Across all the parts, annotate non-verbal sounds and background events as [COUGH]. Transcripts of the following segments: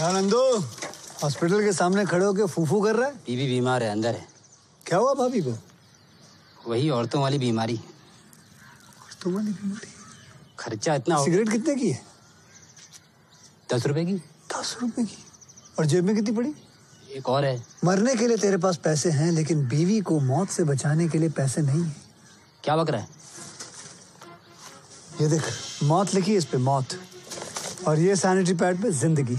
Nandu hospital के सामने खड़े होकर फूफू कर रहा है? बीवी बीमार है अंदर है। क्या हुआ भाभी को? वही औरतों वाली बीमारी। तुम्हारी बीमारी? खर्चा इतना सिगरेट कितने की है? दस रुपए की। दस रुपए की। और जेब में कितनी पड़ी? एक और है। मरने के लिए तेरे पास पैसे हैं लेकिन बीवी को मौत से बचाने के लिए पैसे नहीं है। क्या बक रहा है? ये देख मौत लिखी है इस पे मौत। और ये सैनिटरी पैड पे ज़िंदगी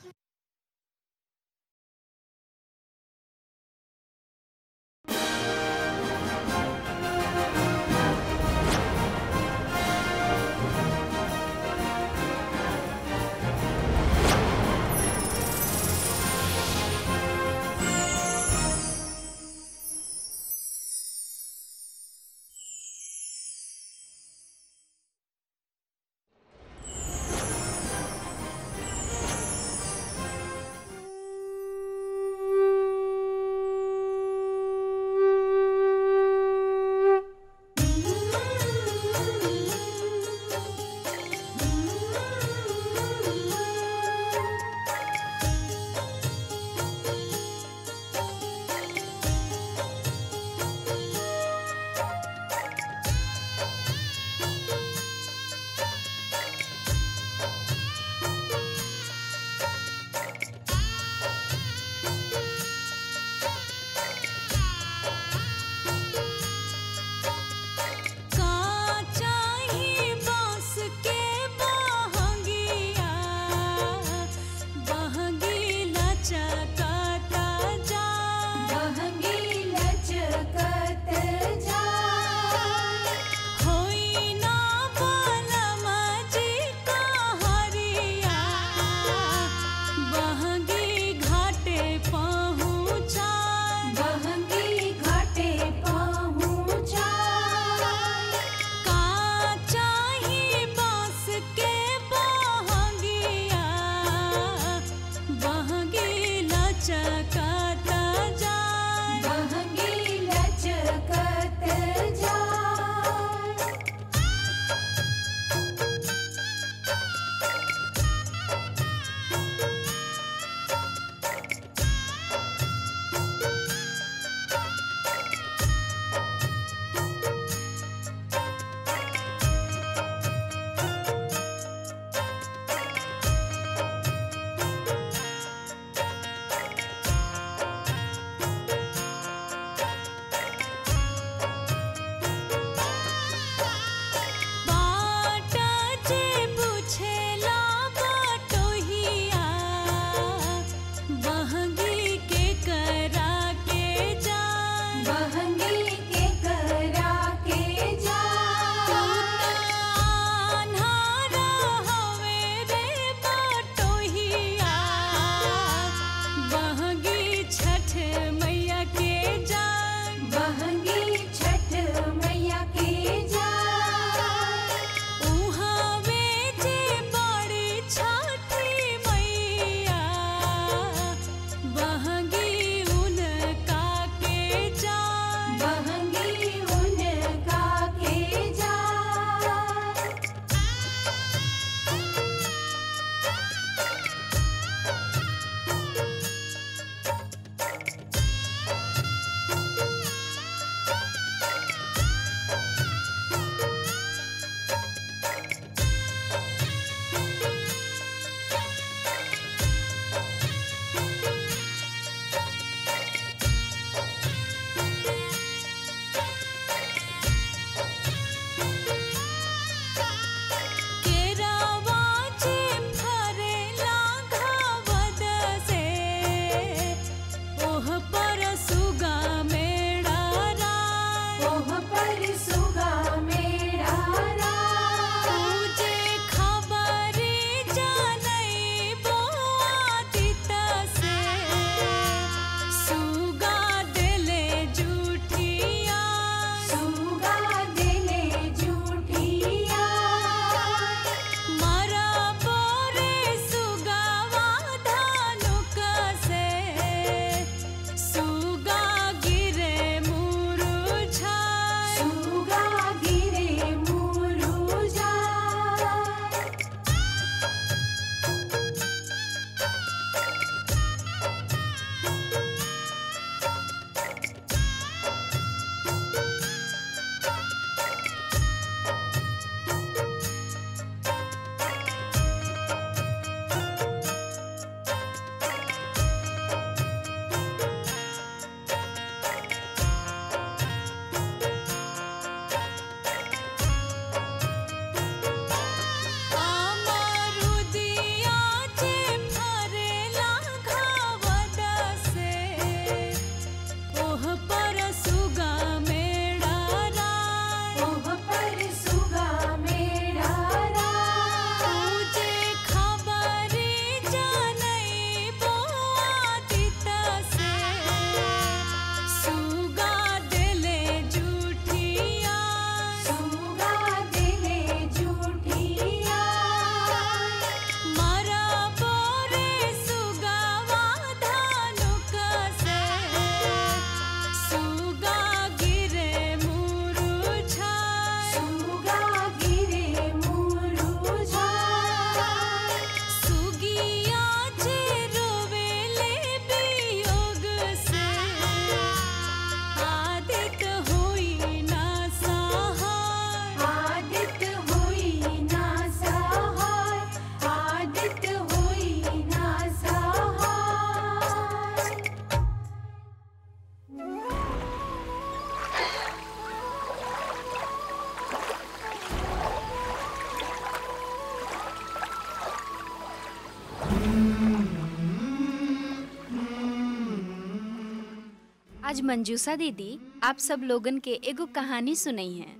आज मंजूसा दीदी, आप सब लोगन के एगो कहानी सुनई है।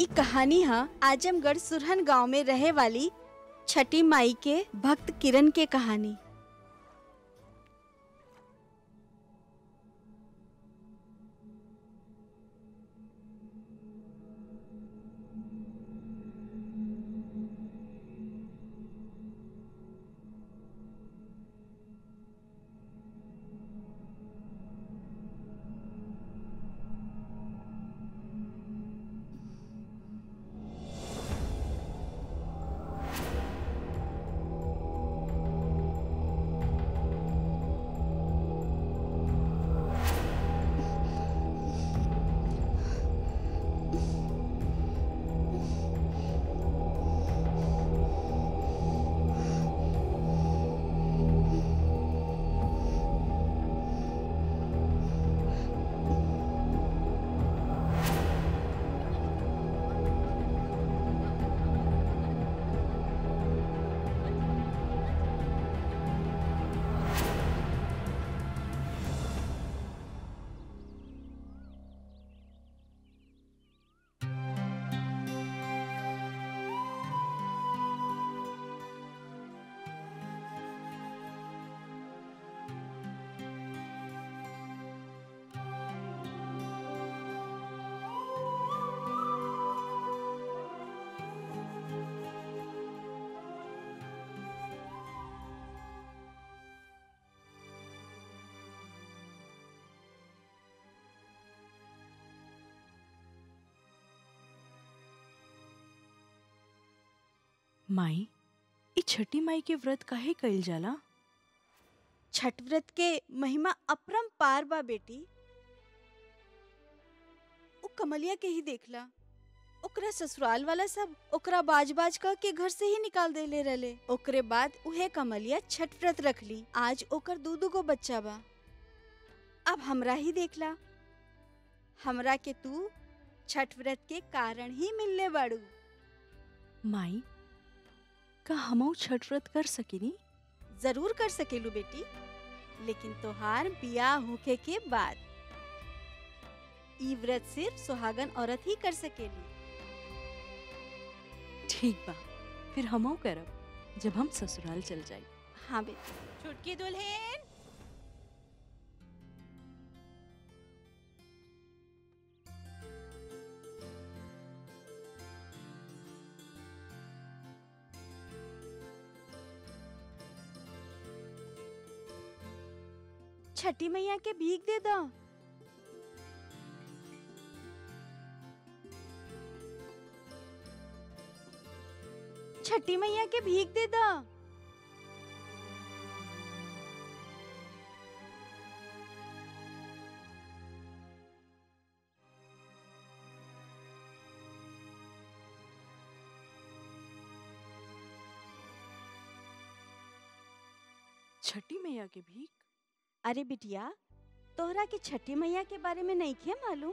ई कहानी है आजमगढ़ सुरहन गाँव में रहे वाली छठी माई के भक्त किरण के कहानी। माई ई छठी माई के व्रत काहे कइल जाला? छठ व्रत के महिमा अपरंपार बा बेटी। उ कमलिया के ही देखला। ओकरा ससुराल वाला सब ओकरा बाज बाज कह के घर से ही निकाल देले रहले। ओकरे बाद उहे कमलिया छठ व्रत रखली। आज ओकर दू दू गो बच्चा बा। अब हमरा ही देखला। हमरा के तू छठ व्रत के कारण ही मिलने बाड़ू। माई का हमऊ छठ व्रत कर सकिनी ज़रूर कर सकेलू बेटी लेकिन तोहार बियाह होके के बाद। ई व्रत सिर्फ़ सुहागन औरत ही कर सकेली। ठीक बा फिर हम करब जब हम ससुराल चल जाए हाँ बेटी। छुटकी दुल्हन! छठी मैया के भीख दे दो। छठी मैया के भीख दे दो। छठी मैया के भीख अरे बिटिया, तोहरा के छठी मैया के बारे में नहीं खे मालूम?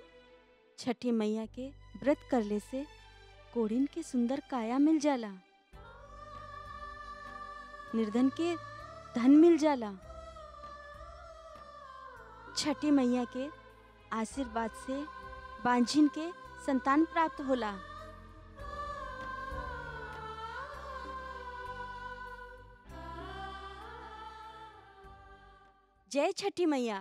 छठी मैया के व्रत करले से कोढ़िन के सुंदर काया मिल जाला। निर्धन के धन मिल जाला। छठी मैया के आशीर्वाद से बांझिन के संतान प्राप्त होला। जय छठी मैया।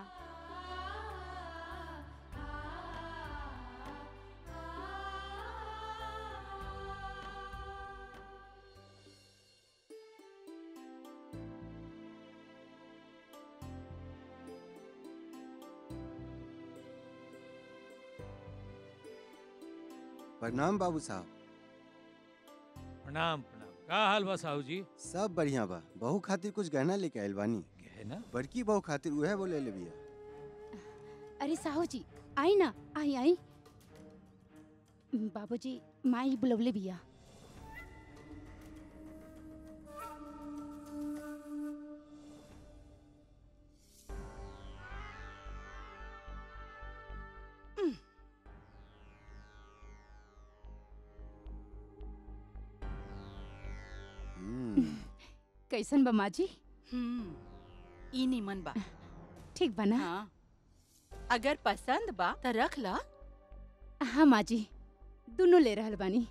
प्रणाम बाबू साहब। प्रणाम प्रणाम। का हाल बा साहू जी? सब बढ़िया बा। बहू खातिर कुछ गहना लेके आइल बानी। गहना बड़की बहू खातिर उहे बोले ले बिया। अरे साहू जी आई ना आई आई। बाबूजी माई बुलवले बिया। हम्म, कैसन बा माँ जी हम्म। ई निमन बा। ठीक बा ना? हाँ। अगर पसंद बा त रख ला। हाँ माँ जी। दोनों ले रहल बानी।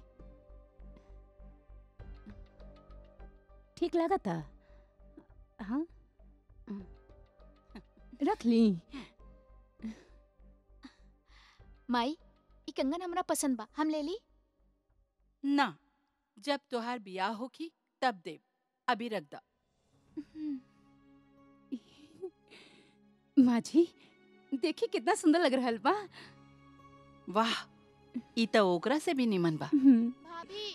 ठीक लागता? हाँ। रख ली। माई ई कंगन हमरा पसंद बा। हम ले ली? ना। जब तोहार बियाह होखी तब देव अभी रख दा। माँ जी देखी कितना सुंदर लग रहल बा वाह ई त ओकरा से भी निमन बा हम्म, भाभी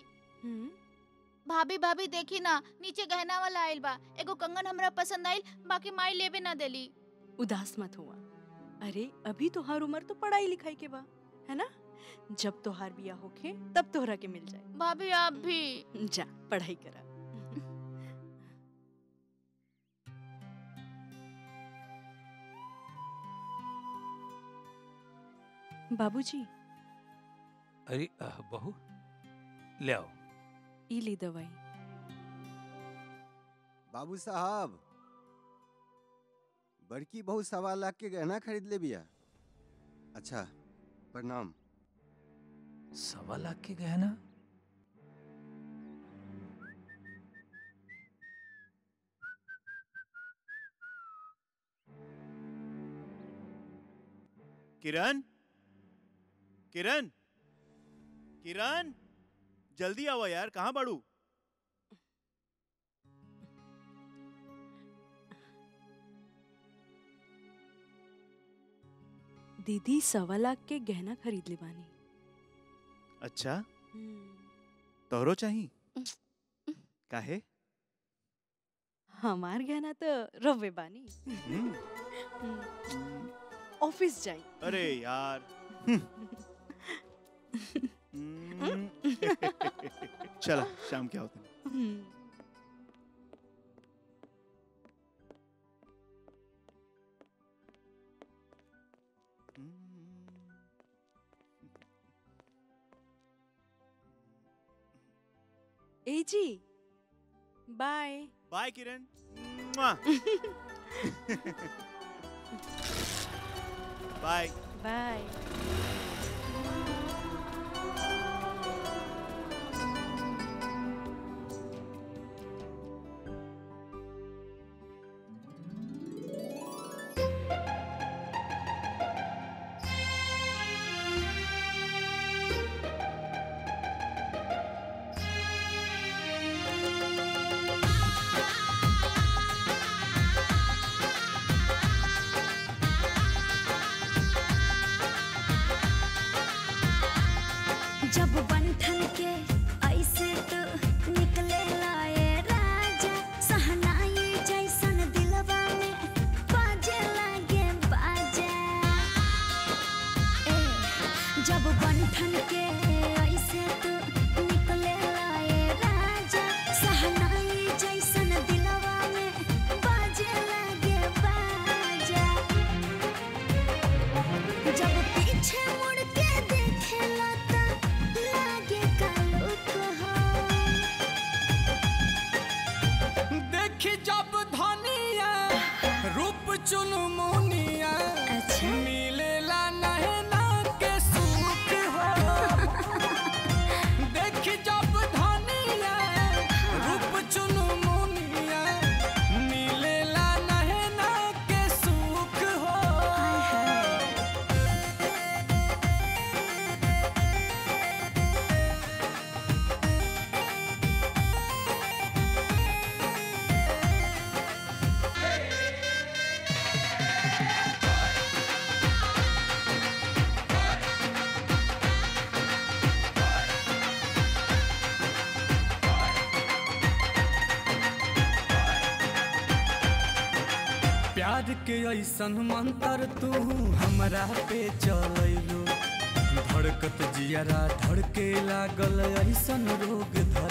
भाभी भाभी देखी ना नीचे गहना वाला आइल बा। एगो कंगन हमरा पसंद आइल बाकी माई लेवे ना देली। उदास मत हुआ। अरे अभी तोहार उम्र तो पढ़ाई लिखाई के बा है ना? जब तोहार बिया होखे तब तोहरा के मिल जाए। भाभी आप भी। जा पढ़ाई करा। बाबूजी। अरे बहू। ले आओ ई ली दवाई। बाबू साहब बड़की बहू सवा लाख के गहना खरीद ले बिया अच्छा प्रणाम। सवा लाख के गहना? किरण? किरण किरण जल्दी आओ यार कहाँ बाड़ू? दीदी सवा लाख के गहना खरीद ले बानी। अच्छा? तोहरो चाही? [LAUGHS] काहे? हमार गहना तो रवे बानी। हम्म, [LAUGHS] ऑफ़िस जाई। अरे यार। हम्म, [LAUGHS] [LAUGHS] चला शाम के आओ तुम ए जी bye bye Kiran bye bye के ऐसन मंत्र तू हमरा पे चलैलो। धड़कत जियरा धड़के लागल ऐसन रोग धरैलो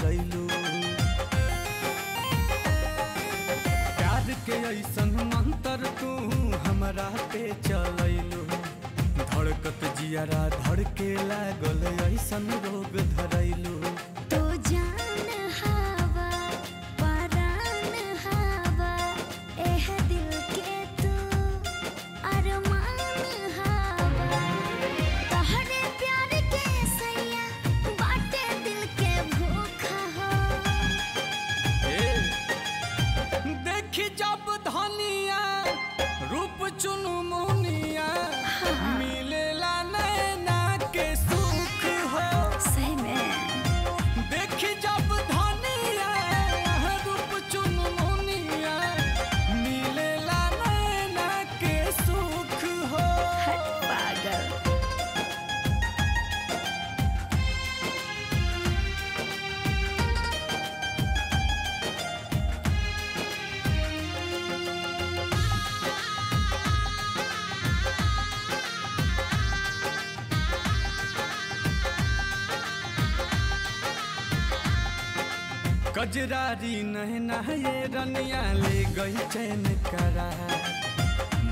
कजरारी नहना ये रनिया ले गई चैन करा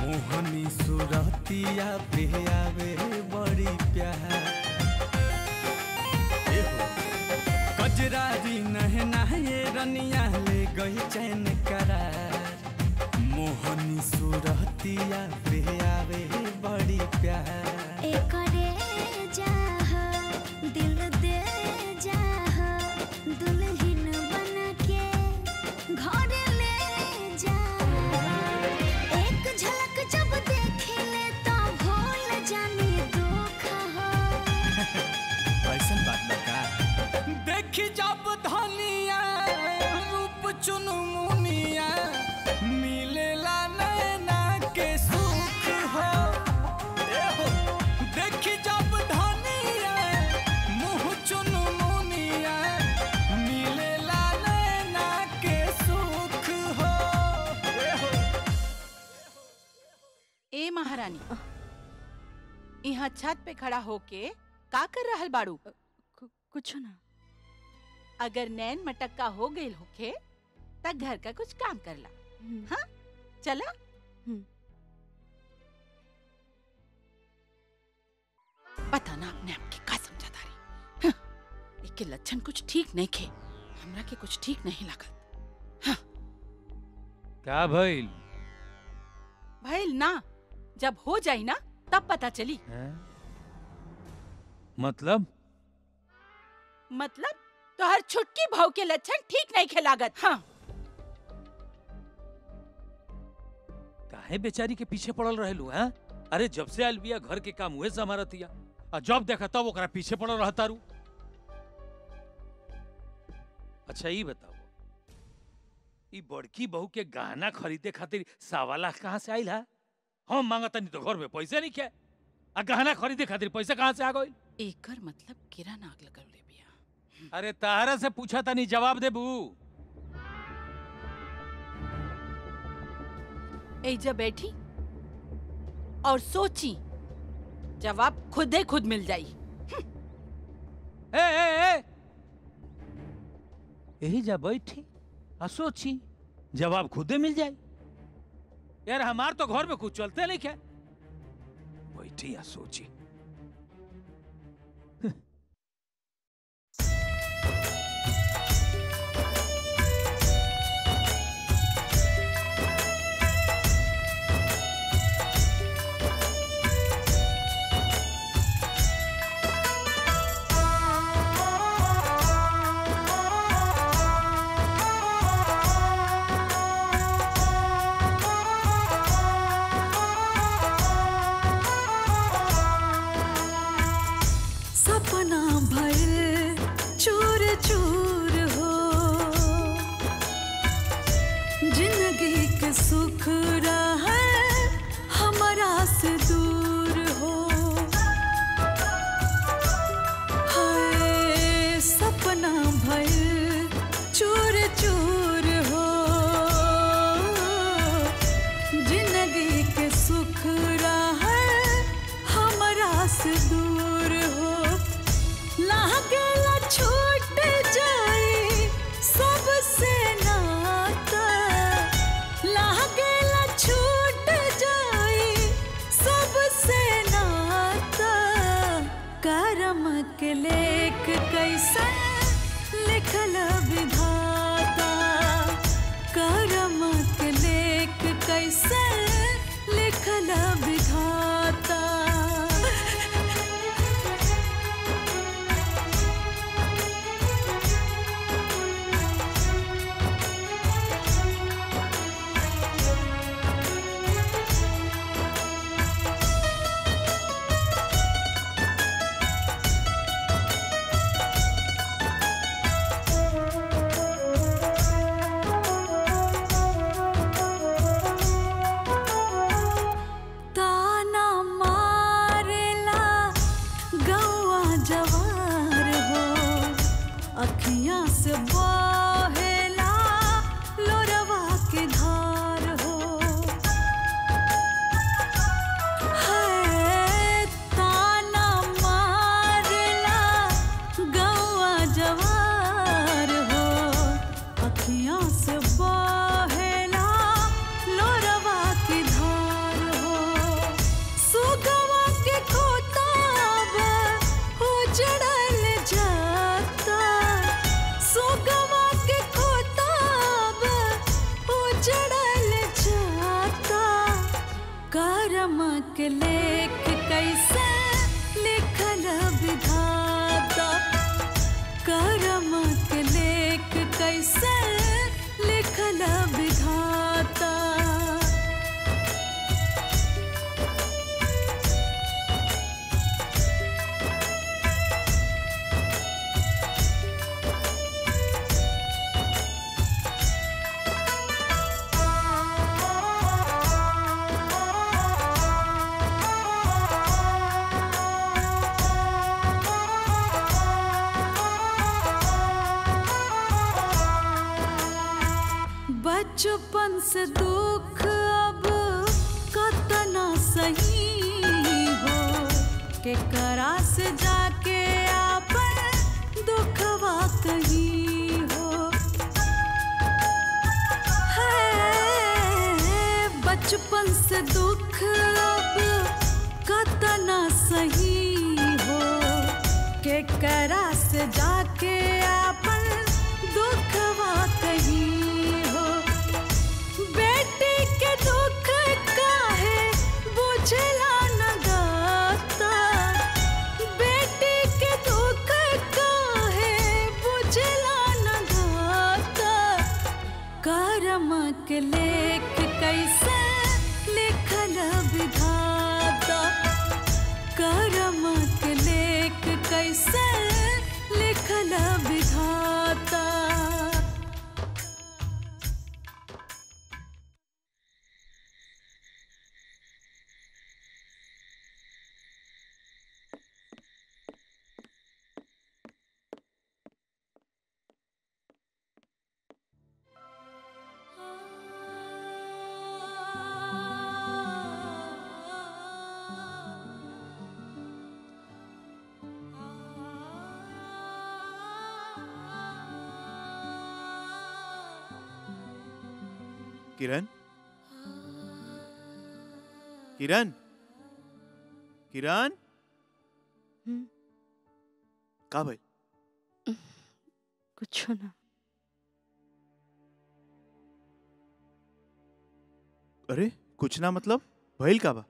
मोहनी सुरतिया पे बड़ी प्यार। ए। कजरारी नहना ये रनिया ले गई चैन करा मोहनी सुरतिया पे बड़ी प्यार। ए यहाँ छत पे खड़ा होके का कर रहल बाड़ू? कुछ ना। अगर नैन मटक्का हो गई होके त घर का कुछ काम करला। हाँ? चला। पता ना अपने आप के का समझा रही हाँ, एक लक्षण कुछ ठीक नहीं खे। हमरा के कुछ ठीक नहीं लगत। का भइल? भइल ना। जब हो जाई ना तब पता चली। हैं? मतलब? मतलब तो हर छुटकी भाव के लक्षण ठीक नहीं खे लागत। हाँ। काहे बेचारी के पीछे पड़ल रहेलू हैं? अरे जब से बिया घर के काम हुए से हमारा तिया। आ जब देखा तब ओकरा पीछे पड़ल रहता रू अच्छा ये बताओ। ई बड़की बहू के गहना खरीदे खातिर सवा लाख कहाँ से आइल है? हम माँगता नहीं तो घर में पैसे नहीं क्या आ गहना खरीदे खातिर पैसा कहाँ से आ गई एकर मतलब किरण आग लगवले बिया। अरे तारा से पूछा नहीं जवाब दे बू एजा बैठी और सोची जवाब खुद ही खुद मिल जाई। ए ए ए। यही जा बैठी आ सोची जवाब खुदे मिल जाए यार हमार तो घर में कुछ चलते नहीं क्या? बैठी या सोची। बचपन से दुख अब कतना सही हो के करा से जाके आपन दुखवा कही हो। है, बचपन से दुख के ले किरण किरण किरण का भाई कुछ ना। अरे कुछ ना मतलब? भइल का बा।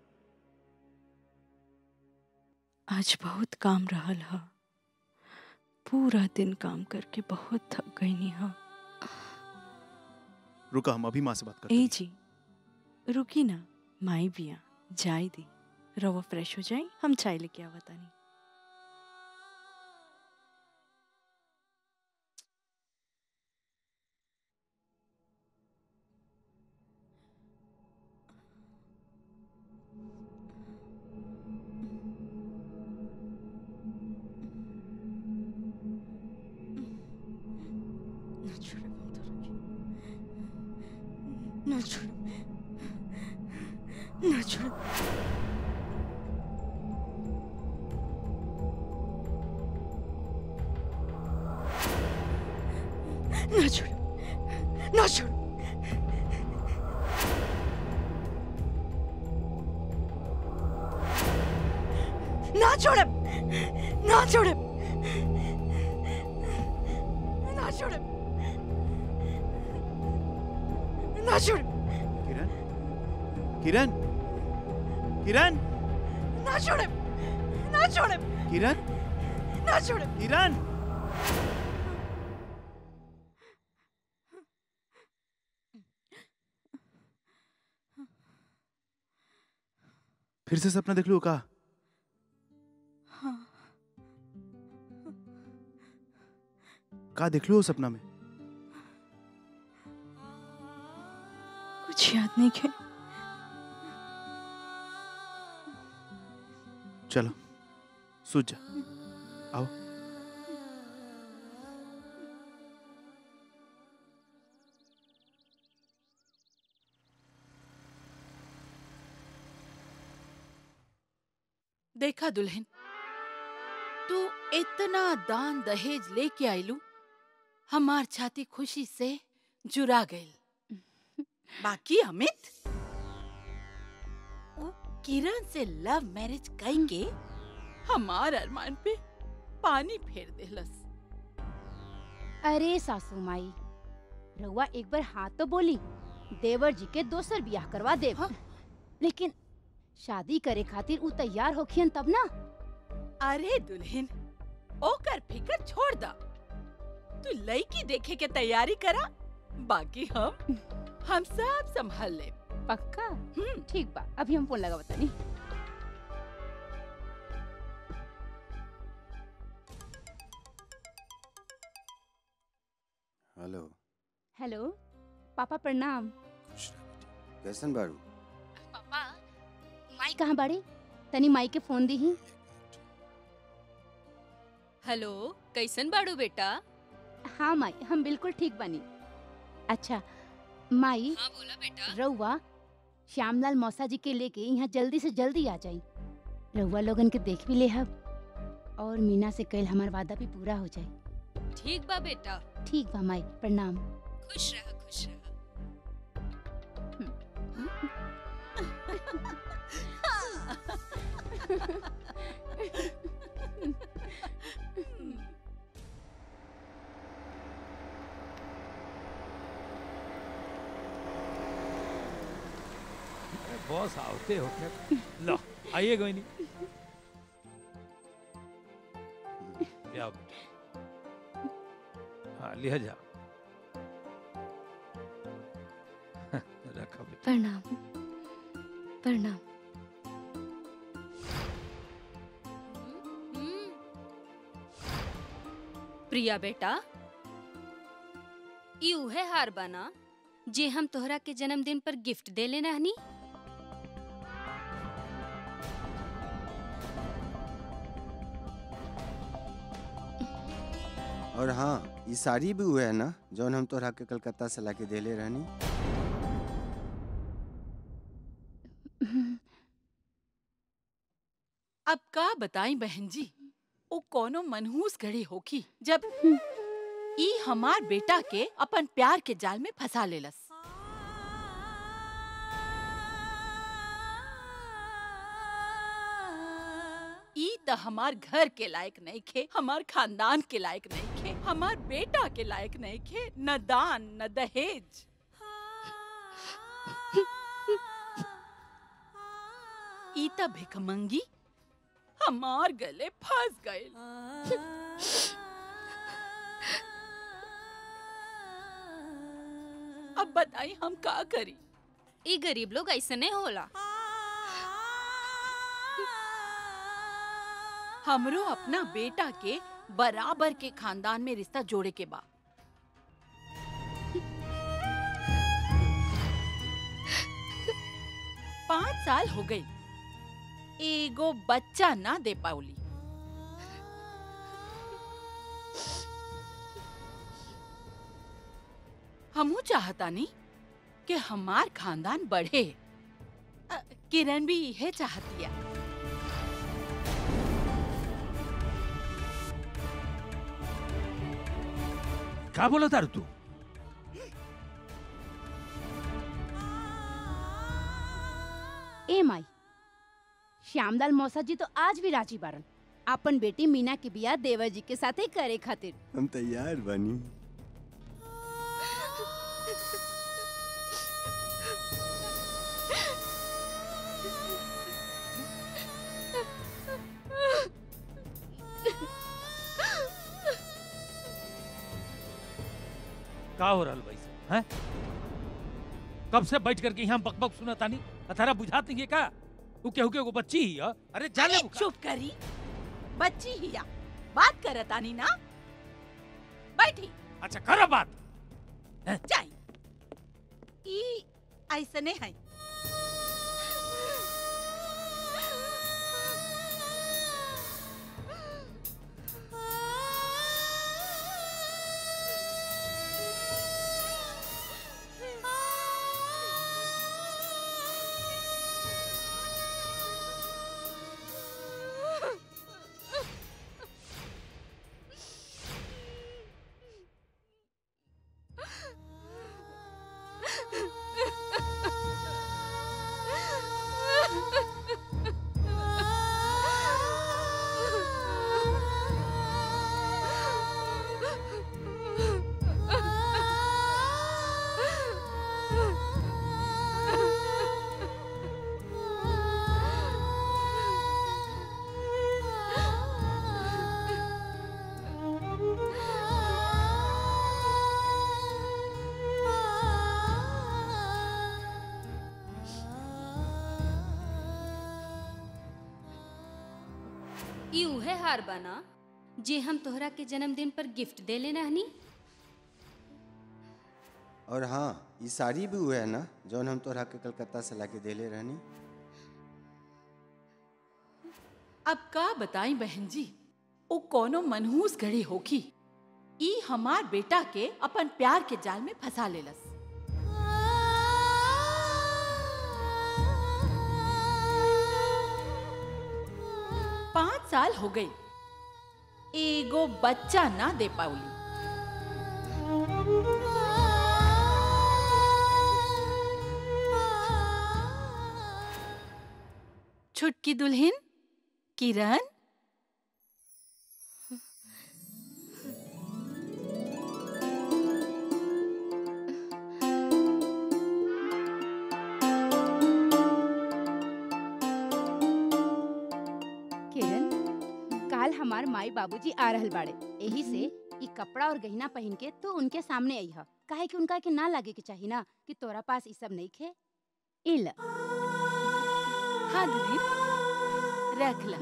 आज बहुत काम रहल ह। पूरा दिन काम करके बहुत थक गईनी ह। रुका हम अभी माँ से बात करते ए जी रुकी ना माई बिया जाए दी। रवा फ्रेश हो जाए हम चाय लेके आवा तानी फिर से सपना देख लू का हाँ। का देख लो सपना में? कुछ याद नहीं है चलो सूझ जा। आओ। देखा दुल्हन। तू इतना दान दहेज लेके आइलू हमार छाती खुशी से जुरा गई [LAUGHS] बाकी अमित? किरण से लव मैरिज करेंगे हमार अरमान पे पानी फेर देलस। अरे सासू माई रउआ एक बार हाथ तो बोली देवर जी के दोसर बियाह करवा दे लेकिन शादी करे खातिर उ तैयार होखियन तब ना। अरे दुल्हन ओकर फिकर छोड़ दा। तू लड़की देखे के तैयारी करा बाकी हम हम सब संभाल ले पक्का? ठीक बा अभी हम फ़ोन लगा बतानी हेलो। हेलो पापा प्रणाम। कैसन बारू? माई कहाँ बाड़ी? तनी माई के फ़ोन दी ही। हेलो कैसन बाड़ू बेटा? हाँ माई हम बिल्कुल ठीक बनी। अच्छा माई हाँ बोला बेटा। रउआ श्यामलाल मौसा जी के लेके यहाँ जल्दी से जल्दी आ जाई। रउआ लोगन के देख भी ले हब और मीना से कल हमार वादा भी पूरा हो जाए ठीक बा बेटा। ठीक बा माई प्रणाम। खुश रह खुश रह। बॉस आवते हो क्या? लो, आइए कोई नहीं। ले हाँ? लिया जा। [LAUGHS] रखो प्रणाम। प्रणाम। प्रिया बेटा ई उहे हार बना जे हम तोहरा के जन्मदिन पर गिफ्ट दे लेना हनी और हाँ ये साड़ी भी हुए है ना जौन हम तोहरा के कलकत्ता से लाके देले रहनी अब का बताई बहन जी? ओ कोनो मनहूस घड़ी होखी जब ई हमार बेटा के अपन प्यार के जाल में फंसा लेलस। त हमार घर के लायक नहीं खे हमार खानदान के लायक नहीं खे हमार बेटा के लायक नहीं खे न दान, न दहेज। ई भिखमंगी हमार गले फंस गए। अब बताई हम का करी? ई गरीब लोग ऐसे नहीं होला। हमरो अपना बेटा के बराबर के खानदान में रिश्ता जोड़े के बा। पाँच साल हो गई एगो बच्चा ना दे पाउली हमू चाहता नहीं कि हमार खानदान बढ़े। किरण भी यह चाहती है। का बोला तारू तू? ए माई श्यामलाल मौसा जी तो आज भी राज़ी बारन। अपन बेटी मीना के बिया देवर जी के साथे करे खातिर। हम तैयार बनी। का हो रहा भाई हैं? कब से बैठ करके यहाँ बकबक बक सुना तानी अथारा बुझात नहीं है का वो केहू के वो बच्ची ही है? अरे जाने चुप करी। बच्ची हिया बात करत नहीं ना बैठी। अच्छा करो बात। जाई ई नहीं है। जे हम तोहरा के जन्मदिन पर गिफ्ट दे लेना हनी। और हाँ ये साड़ी भी हुआ है ना जौन हम तोहरा के कलकत्ता से लाके देले रहनी अब का बताई बहन जी ओ कोनो मनहूस घड़ी होगी। ई हमार बेटा के अपन प्यार के जाल में फंसा लेलस। पाँच साल हो गई। एगो बच्चा ना दे पाउली छुटकी दुल्हन किरण? काल हमार माई बाबूजी आ रहल बाड़े। यही से ई कपड़ा और गहना पहन के तो उनके सामने आई ह काहे कि उनका के ना लागे के चाही ना कि तोरा पास ई सब नहीं खे इल हाँ दुल्हन। रख ला।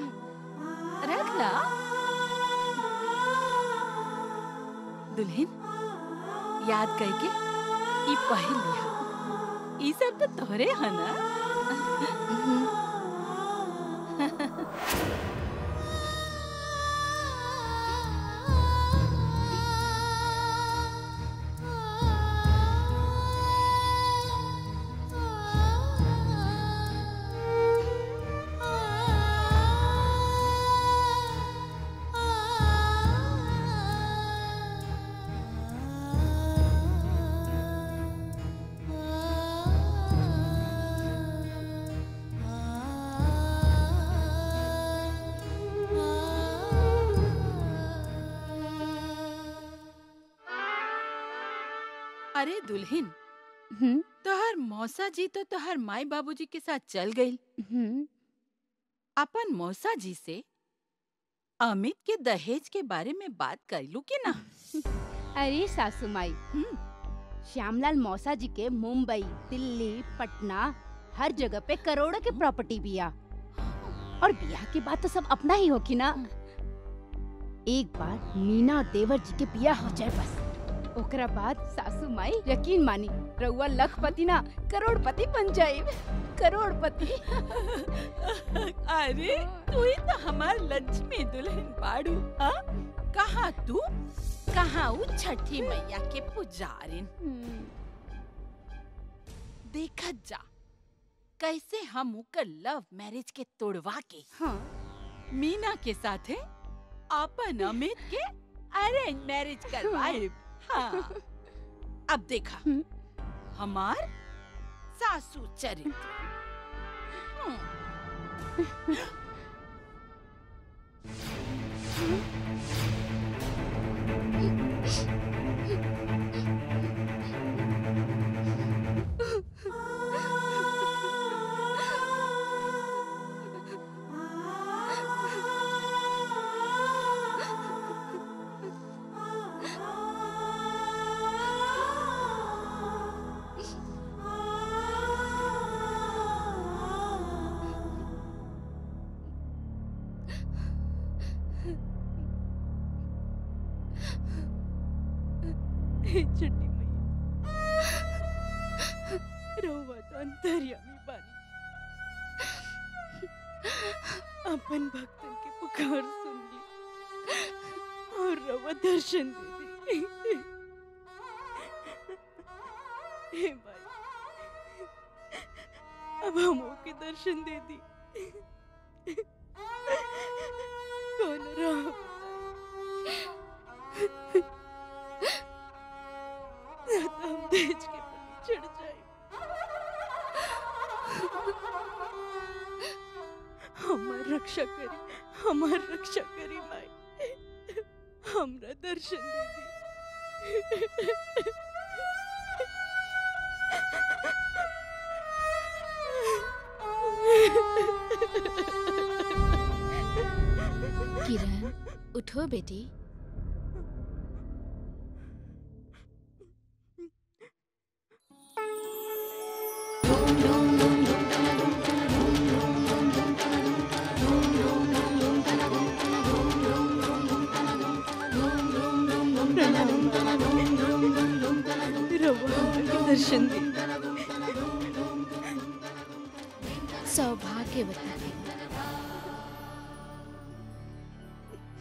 रख ला। दुल्हन याद करके ई पहन लिया ई सब तो तोहरे है ना। दुल्हन। तोहर मौसा जी तो तोहर माई बाबूजी के साथ चल गई। अपन मौसा जी से अमित के दहेज के बारे में बात कर लू की ना? [LAUGHS] अरे सासू माई श्यामलाल मौसा जी के मुंबई दिल्ली पटना हर जगह पे करोड़ों के प्रॉपर्टी बिया। और बिया के बाद तो सब अपना ही होगी ना? एक बार मीना और देवर जी के बिया हो जाए बस। ओकरा बाद सासू माई यकीन मानी रउआ लखपति ना करोड़पति बन जाए करोड़पति। अरे तू ही तो हमार लक्ष्मी दुल्हन बाड़ू हाँ? कहाँ तू? कहा उ छठी मैया के पुजारिन? देखत जा कैसे हम उकर लव मैरिज के तोड़वा के हाँ। मीना के साथे अपन अमित के अरेंज मैरिज करवाए हाँ। अब देखा। हमार सासू चरित्र। हम्म। [LAUGHS]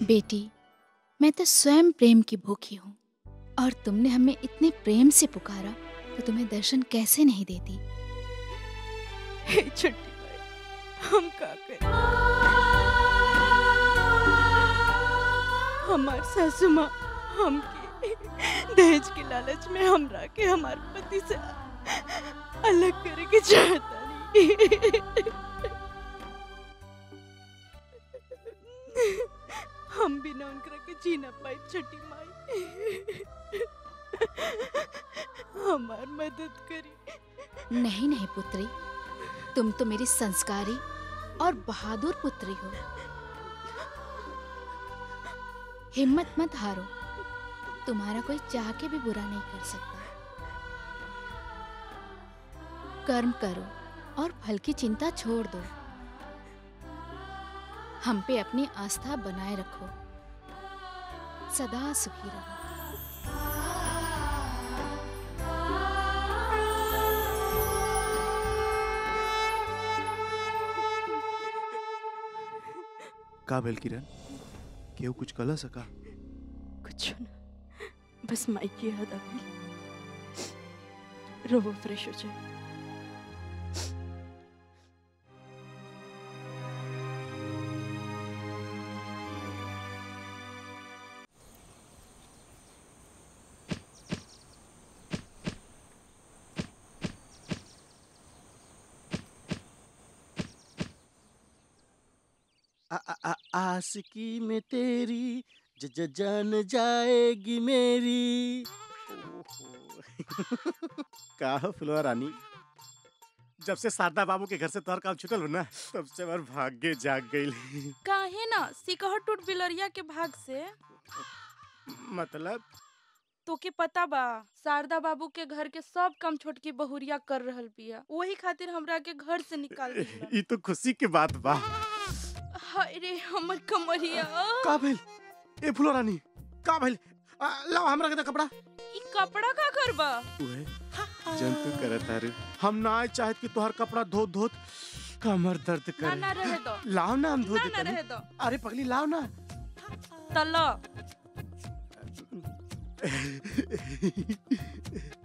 बेटी, मैं तो स्वयं प्रेम की भूखी हूँ। और तुमने हमें इतने प्रेम से पुकारा तो तुम्हें दर्शन कैसे नहीं देती? हम का हमार सासू माँ हमके दहेज के लालच में हम के हमारे पति से अलग करे के चाहता नहीं। हम बिना उनकरा के जी ना पाई छठी माई। हमार मदद करी। नहीं नहीं, पुत्री। तुम तो मेरी संस्कारी और बहादुर पुत्री हो। हिम्मत मत हारो। तुम्हारा कोई चाह के भी बुरा नहीं कर सकता। कर्म करो और फल की चिंता छोड़ दो। हम पे अपनी आस्था बनाए रखो। सदा सुखी रहो। का भेल किरण? केहू कुछ कल सका? कुछ ना। बस माई की याद आ गई। रोबो फ्रेश हो जाए। आशिकी में तेरी ज, ज, जान जाएगी मेरी। [LAUGHS] का हो फुलवा रानी? जब से शारदा बाबू के घर से तोहर काम छुटल हो ना तब से हमार भाग्य जाग गई। काहे ना? सिकहर टूट बिलरिया के भाग से। मतलब? तोके पता बा शारदा बाबू के घर के सब काम छोटकी बहुरिया कर रहल बिया। वही खातिर हमरा के घर से निकाल [LAUGHS] ई तो खुशी के बात बा। हाय रे हमर कमरिया। का भेल ए फुलो रानी का भेल लाओ हमरा के दे कपड़ा। ई कपड़ा का करबा? उहे जंतु करत हर हम ना चाहत कि तोहर कपड़ा धो धोत कमर दर्द ना करे। ना रहे दो। लाओ ना हम धो दे देते ना अरे पगली लाओ ना। तला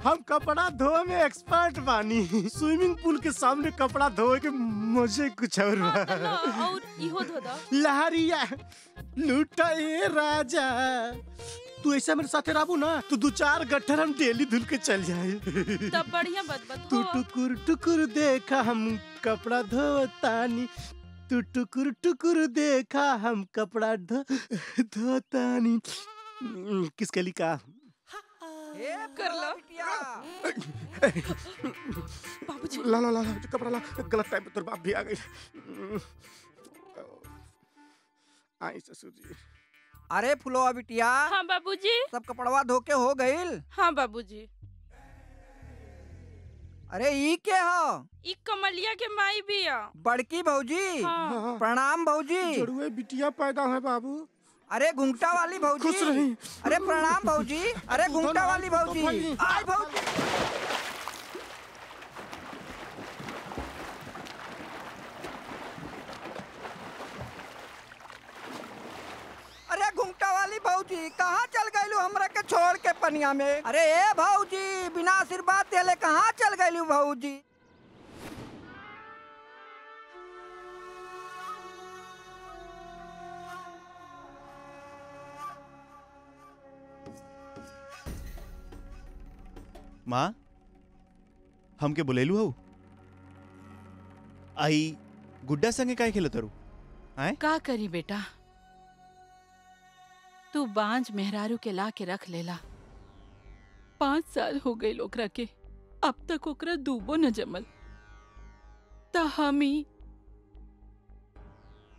हम कपड़ा धोए में एक्सपर्ट बानी। स्विमिंग पूल के सामने कपड़ा धोए के मज़े कुछ और बा। और इहो धो दो। लहरिया लूटा ए राजा। तू ऐसा मेरे साथे रहबू ना तो दो चार गट्ठर हम डेली धुल के चल जाए। तब बढ़िया बात बात तू टुकुर टुकुर देखा हम कपड़ा धोतानी। तू टुकुर टुकुर देखा हम कपड़ा धो धोतानी। किसके लिए का? कर लो। बाबूजी। ला ला ला ला, कपड़ा ला गलत टाइम पे तोर बाप भी आ गई। आई ससुर जी। अरे फुलवा बिटिया। हाँ बाबूजी। सब कपड़वा धोके हो गईल? हाँ बाबूजी। अरे ई के हो? ई कमलिया के माई बिया बड़की भौजी? हाँ। प्रणाम भौजी। जड़ुए बिटिया पैदा है बाबू। अरे घुंघटा वाली भौजी। खुश रही। अरे प्रणाम भौजी। अरे घुंघटा वाली भौजी। आय भौजी। अरे घुंघटा वाली भौजी कहाँ चल गईलू हमरा के छोड़ के पनिया में? अरे ए भौजी बिना आशीर्वाद देले कहाँ चल गईलू भौजी? माँ हमके बोलेलू हऊ? आई गुड्डा संगे काय खेलत रू आय का करी बेटा? तू बांझ मेहरारू के ला के रख लेला। पाँच साल हो गए ओकरा के अब तक ओकरा दूबो न जमल। त हम ही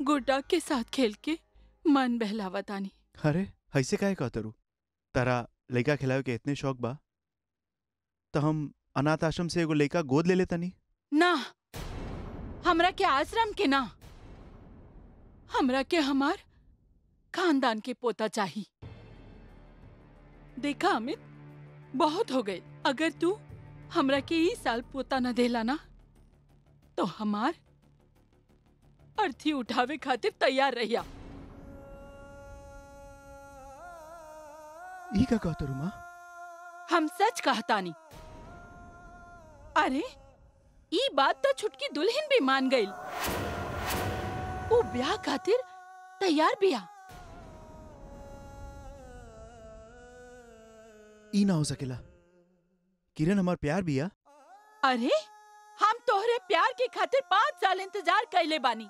गुड्डा के साथ खेल के मन बहलावा तानी अरे ऐसे काहे कहत रू तारा लइका खिलावे के इतने शौक बा। तो हम अनाथ आश्रम से एगो लइका गोद ले लेता नहीं ना हमरा के आश्रम के ना। हमरा के हमार खानदान के पोता चाहिए देखा अमित बहुत हो गए अगर तू हमरा के ई साल पोता न देला ना तो हमार अर्थी उठावे खातिर तैयार रहिया। ई का कहत रू माँ? हम सच कहतानी। अरे ई बात तो छुटकी दुल्हन भी मान गई। वो ब्याह खातिर तैयार बिया ई ना हो सकेला। किरण हमार प्यार बिया अरे हम तोहरे प्यार के खातिर पाँच साल इंतज़ार कैले बानी।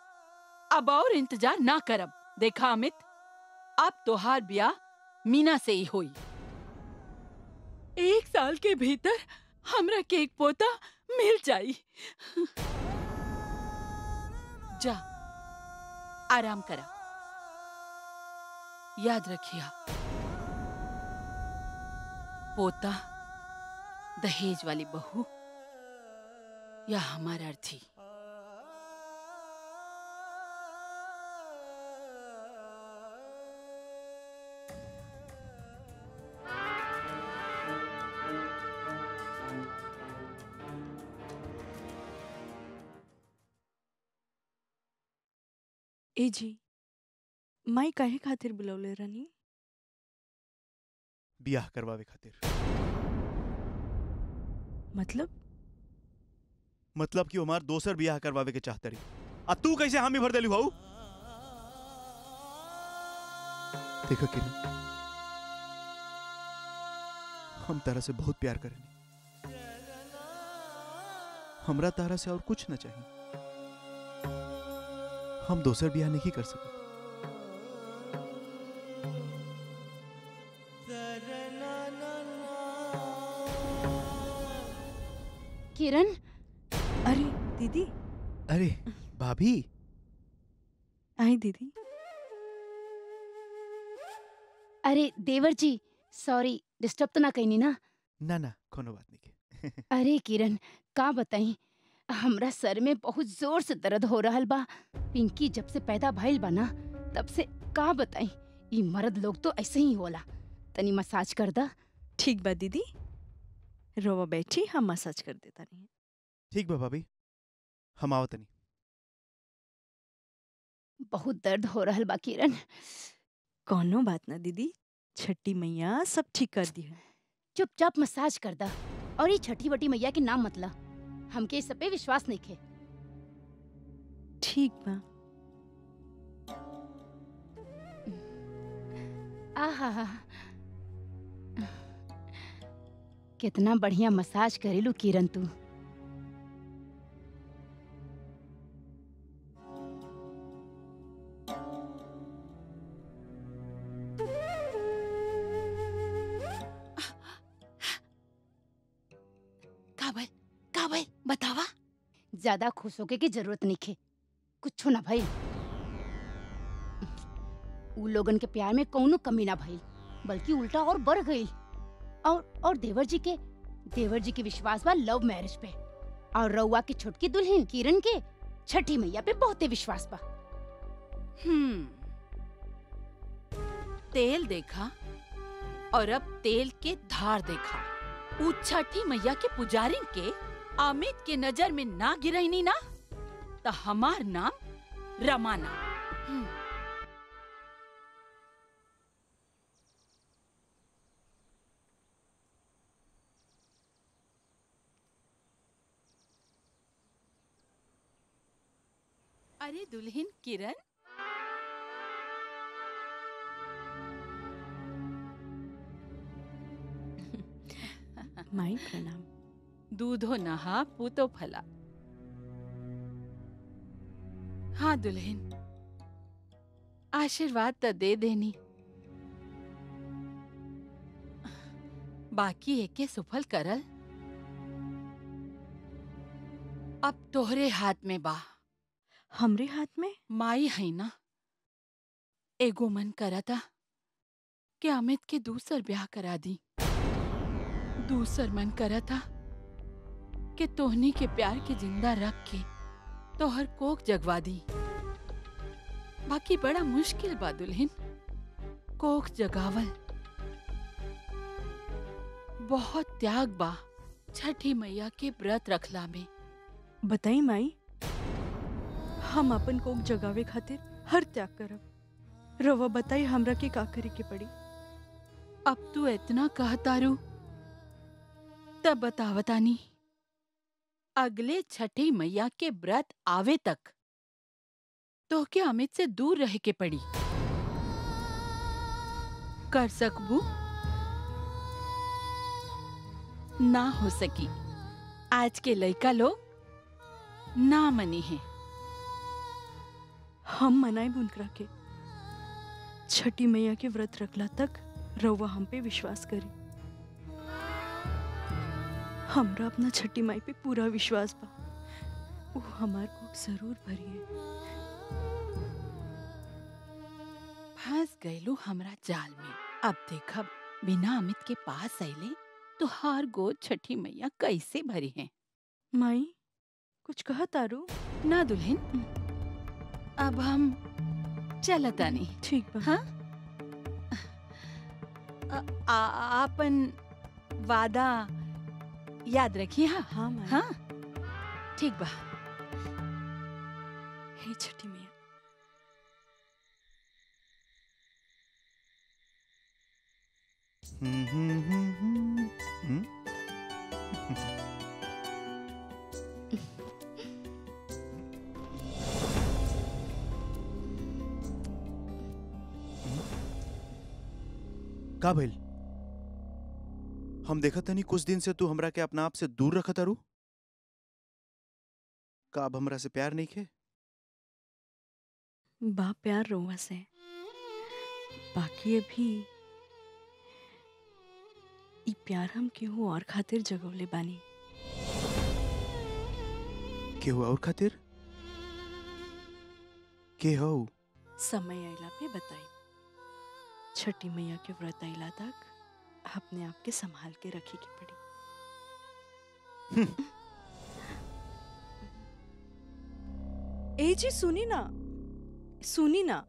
अब और इंतज़ार ना करब। देखा अमित? अब तोहार ब्याह मीना से ही होई। एक साल के भीतर हमरा के एक पोता मिल जाई। जा, आराम करा। याद रखिया। पोता, दहेज वाली बहू, या हमारा अर्थी। ए जी माई काहे खातिर बुलवले रानी? बियाह करवावे खातिर। मतलब? मतलब कि हमार दोसर बियाह करवावे के चाहते रही। आ तू कैसे हामी भर देली भाऊ देखो कि हम तारा से बहुत प्यार करेनी हमरा तारा से और कुछ न चाहिए। हम दोसर बियाह नहीं कर सकते। किरण? अरे दीदी। अरे भाभी। आई दीदी। अरे देवर जी सॉरी डिस्टर्ब तो ना कहीं ना ना। ना कोनो बात नहीं। [LAUGHS] अरे किरण का बताई? हमरा सर में बहुत ज़ोर से दर्द हो रहल बा। पिंकी जब से पैदा भइल बा ना तब से का बताई ई मर्द लोग तो ऐसे ही होला। तनी मसाज कर दा। ठीक बा दीदी। रोवा बैठी हम मसाज कर देता नहीं ठीक बा भाभी हम आओ नहीं बहुत दर्द हो रहल बा किरण। कोनो बात ना दीदी छठी मैया सब ठीक कर दी है। चुपचाप मसाज कर दा और ये छठी बटी मैया के नाम मतला हमके इस पे विश्वास नहीं खे ठीक बा। आहा। कितना बढ़िया मसाज करेलू किरण तू। ज़्यादा खुश होके की ज़रूरत नहीं खे। कुछ ना भाई। उ लोगन के प्यार में कौनो कमी ना भइल, बल्कि उल्टा और बढ़ गई। और और देवर जी के, देवर जी के विश्वास बा लव मैरिज पे। और रउआ की छोटकी दुल्हन किरण के छठी मैया पे बहुते विश्वास बा। हम्म। तेल देखा और अब तेल के धार देखा। उ छठी मैया के पुजारी के अमित के नज़र में ना गिरैनी ना? तो हमार नाम रमाना। हम्म, अरे दुल्हन किरण। माई प्रणाम। दूधो नहा पूतो फला। हाँ दुल्हन। आशीर्वाद तो दे देनी। बाकी एके सुफल करल। अब तोहरे हाथ में बा। हमरे हाथ में? माई है ना। एगो मन करा था कि अमित के दूसर ब्याह करा दी। दूसर मन करा था कि तोहनी के प्यार के ज़िंदा रख के तोहर कोक जगवा दी। बाकी बड़ा मुश्किल बा दुल्हन कोक जगावल। बहुत त्याग बा छठी मैया के व्रत रखला में। बताई माई हम अपन कोक जगावे खातिर हर त्याग करब। रवा बताई हमरा के का करे के पड़ी। अब तू इतना कहतारू तब बतावतानी। अगले छठी मैया के व्रत आवे तक। तो के अमित से दूर रह के पड़ी? कर सकबू ना हो सकी। आज के लड़का लोग ना मनी है। हम मनाए बुनकरा के। छठी मैया के व्रत रखला तक रवा हम पे विश्वास करी। हमरा अपना छठी माई पे पूरा विश्वास बा। वो हमार को ज़रूर भरिए। फंस गईलू हमरा जाल में। अब देखब बिना अमित के पास अइले तो हार गोद छठी मैया कैसे भरी है? माई कुछ कहा तारू। ना दुल्हन। अब हम चलतानी ठीक बा। हाँ? आपन वादा याद रखिए हाँ? हाँ हाँ? ठीक बा। हे छठी मैया। का भइल हम देखा तनी कुछ दिन से तू हमरा के अपना आप से दूर रखा तारू का अब हमरा से प्यार नहीं खे? बा प्यार रोवा से। बाकी अभी ई प्यार हम केहू और खातिर जगवले बानी। केहू और खातिर? के हो समय आइला पे बताई। छठी मैया के व्रत आइला तक। अपने आप के संभाल के रखे के पड़ी। ए जी सुनी ना। सुनी ना।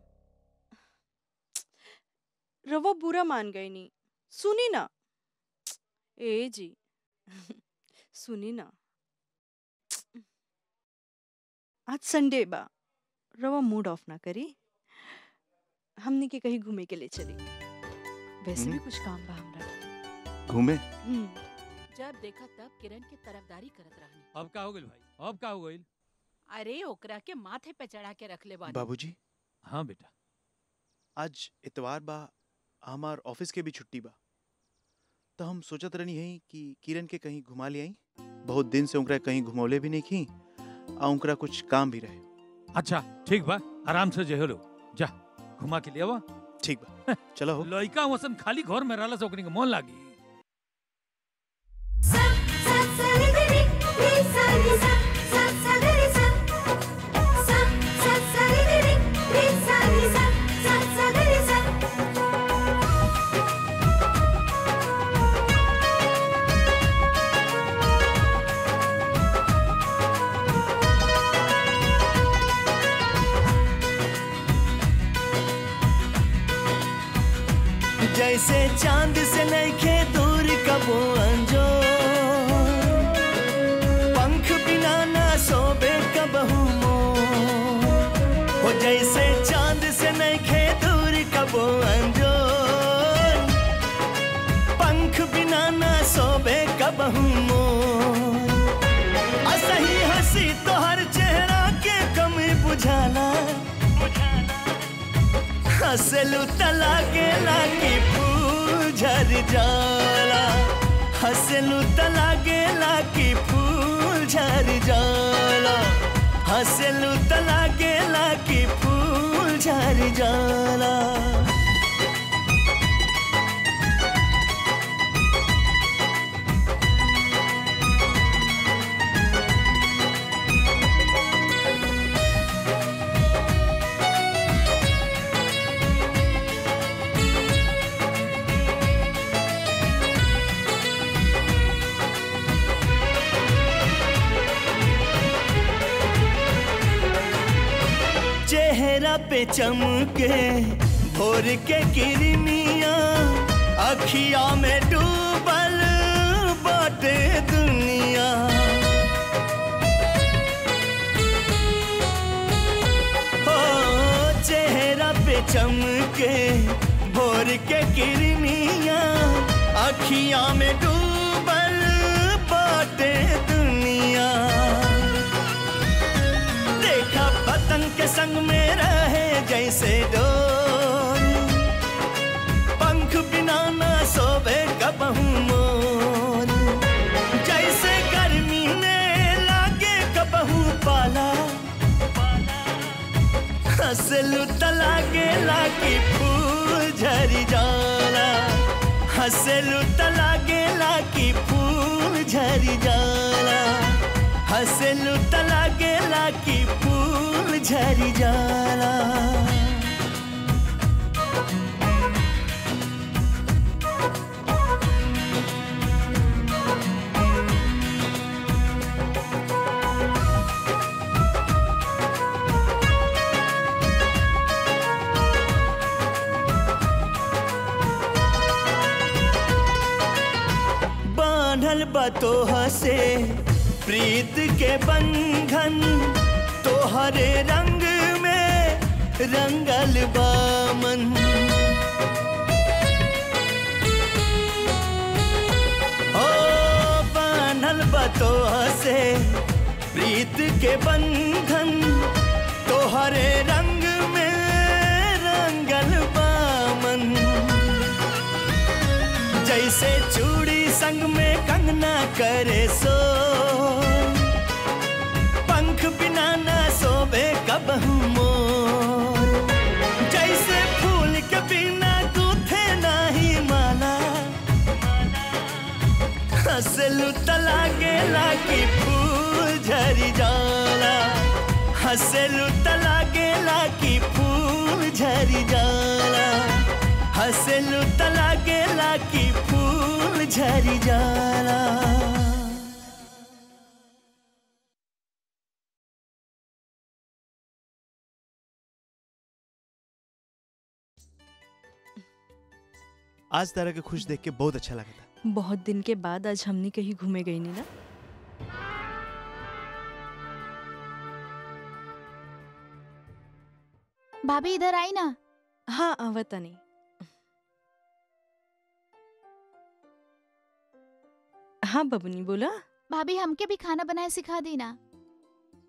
रवा बुरा मान गई नी सुनी ना। ए जी। सुनी ना। आज संडे बा। रवा मूड ऑफ़ ना करी। हमने के कहीं घूमे के लिए चली। वैसे भी हम्म। कुछ काम बा हमरा घूमे। हम्म जब देखा तब किरण के तरफदारी करत रहनी। अब का हो गइल भाई? अब का हो गइल अरे ओकरा के माथे पे चढ़ा के रख ले बाबूजी? हाँ बेटा। आज इतवार बा हमार ऑफ़िस के भी छुट्टी बा। तो हम सोचत रहनी है कि किरण के कहीं घुमा ले आई बहुत दिन से उनकरा कहीं घुमौले भी नहीं की आ उनकरा कुछ काम भी रहे। अच्छा ठीक बा। आराम से जे लो जा घुमा के लिया ठीक बा। चलो [LAUGHS] लइका वसन खाली घर में रहला से ओकनी के मन लागी। जैसे चाँद से नइखे दूर कबो मोर असही हँसी तोहर चेहरा के कमी बुझाला हंसलू तला के लागी फूल जाला। हंसलू तला के लागी फूल झर जाला। हंसलू तला के लागी फूल झर जाला। चमके, भोर के किरमिया अखिया में डूबल बाटे दुनिया। हो चेहरा पे चमके, भोर के किरमिया अखिया में डूब के संग में रहे जैसे डोर। पंख बिना ना सोवे कबहू मोर। जैसे गर्मी में लागे कबहू पाला। हंसलू तलागे लागी फूल झरी जाला। हंसलू तलागे लागी फूल झरी जाला। हंसलू तलागे लागी फूल झरी जाला बांधल बतोह से प्रीत के बंधन। तोहरे रंग में रंगल बामन। ओ बांधल बतोह से प्रीत के बंधन तोहरे रंग में रंगल बामन। जैसे चूड़ी संग में कंगना करे सो पंख बिना ना सोवे कबहू मोर। जैसे फूल के बिना गूथे नाही माला। हंसलू तलागे लागी फूल झरी जाला। हंसलू तलागे लागी फूल झरी जाला। हंसलू तलागे लागी फूल झरी जाला। आज तरह के खुश देख के बहुत अच्छा लगा था। बहुत दिन के बाद आज हमने कहीं घूमे गई नहीं ना? भाभी इधर आई ना? हाँ आवता नहीं। हाँ बबनी बोला? भाभी हमके भी खाना बनाए सिखा दी ना।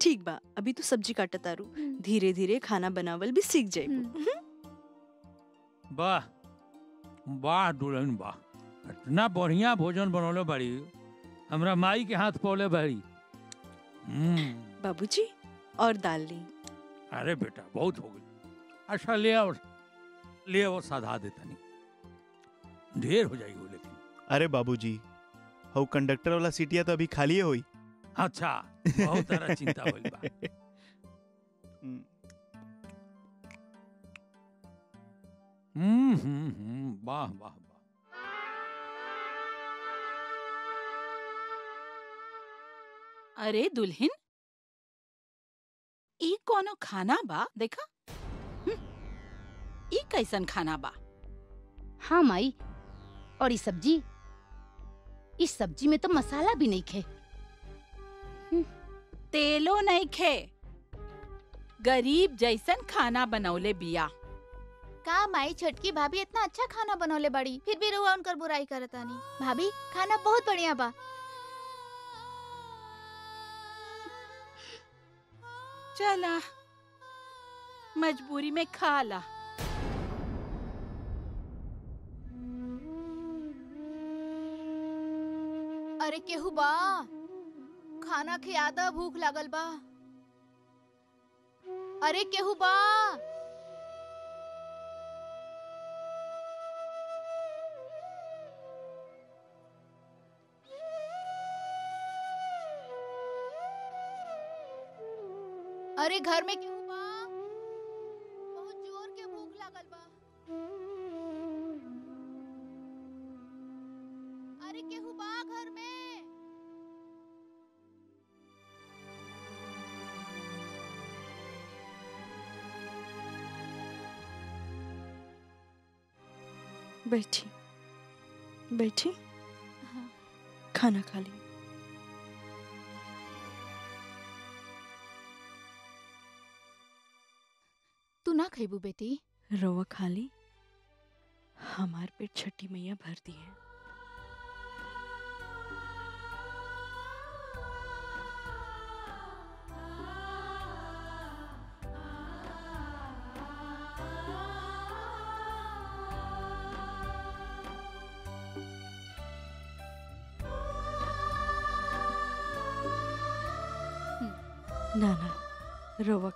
ठीक बा अभी तो सब्ज़ी काटत तारू धीरे धीरे खाना बनावल भी सीख जाइबू वाह वाह दुल्हन वाह। इतना बढ़िया भोजन बनौले बाड़ी हमरा माई के हाथ पौले बाड़ी हम्म। बाबूजी और दाल ली। अरे बेटा बहुत हो गई। अच्छा ले आओ ले आओ साधा दे तनी। ढेर हो जाएगी वो लेकिन। अरे बाबूजी हऊ कंडक्टर वाला सीटिया तो अभी खाली होई। अच्छा बहुत तरह चिंता होइल बा। [LAUGHS] वाह वाह वाह अरे दुल्हन। ई कोनो खाना बा देखा? हम्म, ई कैसन खाना बा? हाँ माई। और ये सब्ज़ी? इस सब्ज़ी में तो मसाला भी नहीं खे। तेलो नहीं खे। गरीब जैसन खाना बनौले बिया। का माई छोटकी भाभी इतना अच्छा खाना बनौले बड़ी फिर भी रुआ उनकर बुराई करतानी भाभी खाना बहुत बढ़िया बा। चला मजबूरी में खा ला। अरे केहू बा खाना खियादा भूख लागल बा। अरे केहू बा अरे घर में केहू बा? बहुत ज़ोर के भूख लागल बा। अरे केहू बा घर में? बैठी बैठी। खाना खा ली। तू बेटी? रवा खाली। हमार पेट छठी मैया भर दी है ना ना रवा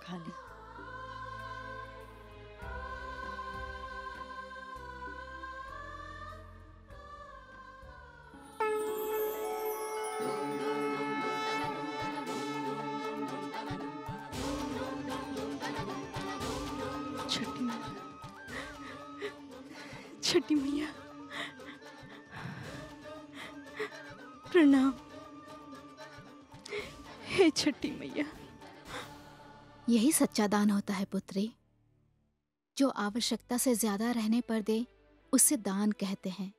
सच्चा दान होता है पुत्री। जो आवश्यकता से ज़्यादा रहने पर दे, उसे दान कहते हैं।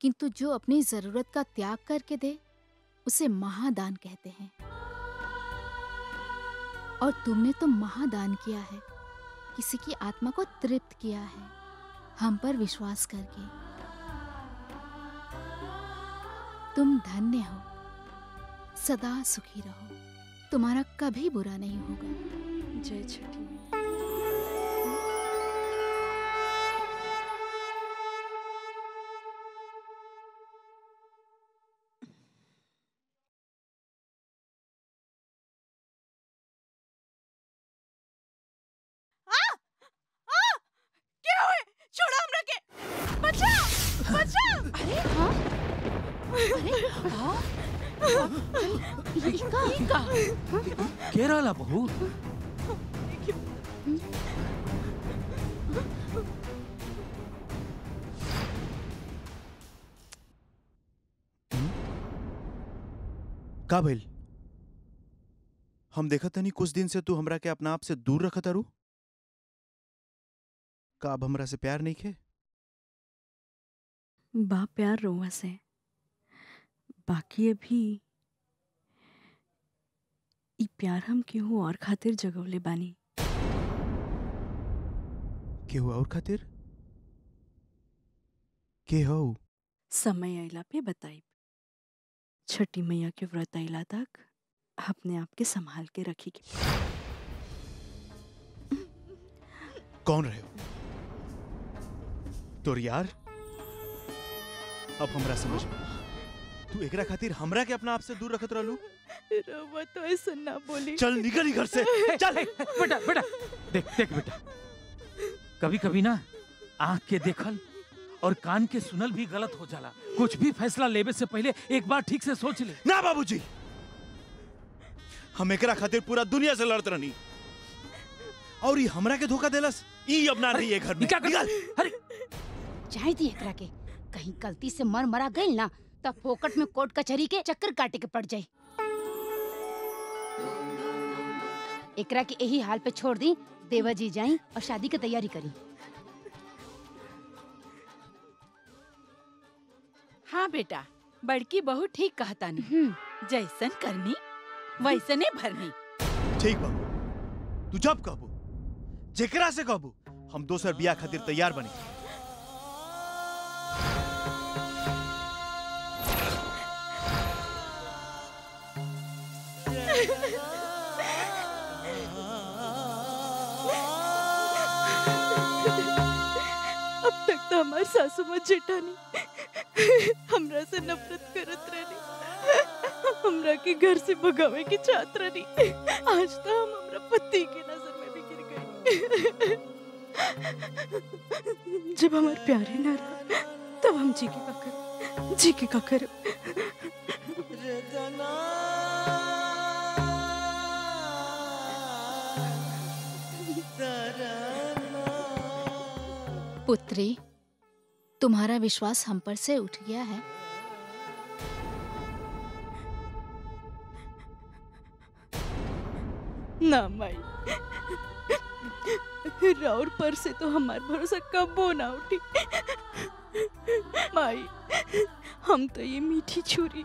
किंतु जो अपनी ज़रूरत का त्याग करके दे, उसे महादान कहते हैं। और तुमने तो महादान किया है। किसी की आत्मा को तृप्त किया है। हम पर विश्वास करके। तुम धन्य हो। सदा सुखी रहो। तुम्हारा कभी बुरा नहीं होगा। जय छठी का भइल हम देखत तनी कुछ दिन से तू हमरा के अपना आप से दूर रखत तारू का अब हमरा से प्यार नहीं खे बा प्यार रोवा से। बाकी अभी ई प्यार हम केहू और खातिर जगवले बानी। केहू और खातिर? के हो समय अइला पे बताई छठी मैया के व्रत अइला तक अपने आप के संभाल के रखी के कौन रहे हो? तोर यार अब हमरा समझ तू एकरा खातिर हमरा के अपना आप से दूर रखत रहलू? रोवा तो ऐसा ना बोली। चल निकल घर से। चल बेटा बेटा देख देख बेटा। कभी कभी ना आँख के देखल और कान के सुनल भी गलत हो जाला। कुछ भी फैसला लेवे से पहले एक बार ठीक से सोच ले। ना बाबूजी। हम एकरा खातिर पूरा दुनिया से लड़त रहनी। और ये हमरा के धोखा देलस? ई अब ना रही है घर में। निकल। चाहे दी एकरा के। कहीं गलती से मर मरा गई ना तब फोकट में कोर्ट कचहरी के चक्कर काटे के पड़ जाई। एकरा के यही हाल पे छोड़ दी देवा जी जाई और शादी की तैयारी करी। हाँ बेटा बड़की बहू ठीक कहता नहीं। जैसन करनी वैसने भरनी। ठीक बाबू तू जब कहबू जेकरा से कहबू हम दोसर बियाह खातिर तैयार बने। अब तक तो हमारे सासू माँ जेठानी हमरा से नफरत करत रहनी हमरा के घर से भगावे की चाहत रहनी आज तो हम हमरा पति के नज़र में भी गिर गए जब हमार प्यारे ना रहा तब हम जी के का कर जी के का कर पुत्री तुम्हारा विश्वास हम पर से उठ गया है। ना माई। राउर पर से तो हमार भरोसा कबो ना उठी। माई हम तो ये मीठी छुरी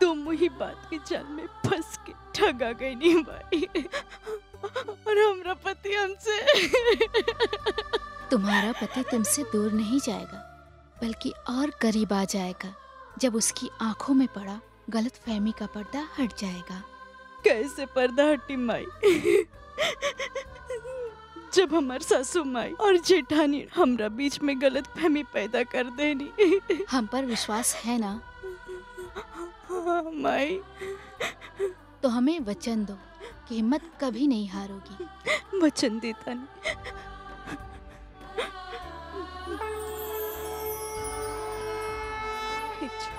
दो मुही बात के जाल में फंस के ठगा गई नहीं माई। और हमारा पति हमसे। तुम्हारा पति तुमसे दूर नहीं जाएगा। बल्कि और करीब आ जाएगा। जब उसकी आँखों में पड़ा गलत फहमी का पर्दा हट जाएगा। कैसे पर्दा हटी माई? जब हमार सासू माई और जेठानी हमरा बीच में गलत फहमी पैदा कर देनी। हम पर विश्वास है ना? हाँ, माई। तो हमें वचन दो कि हिम्मत कभी नहीं हारोगी। वचन देता नहीं। 愧疚。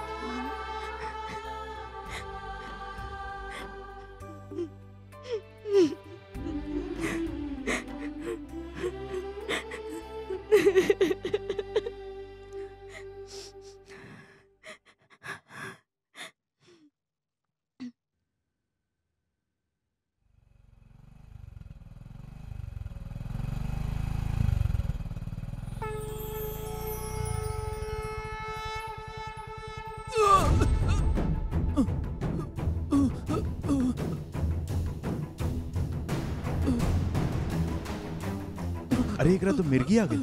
अरे रहा तो मिर्गी आ गई।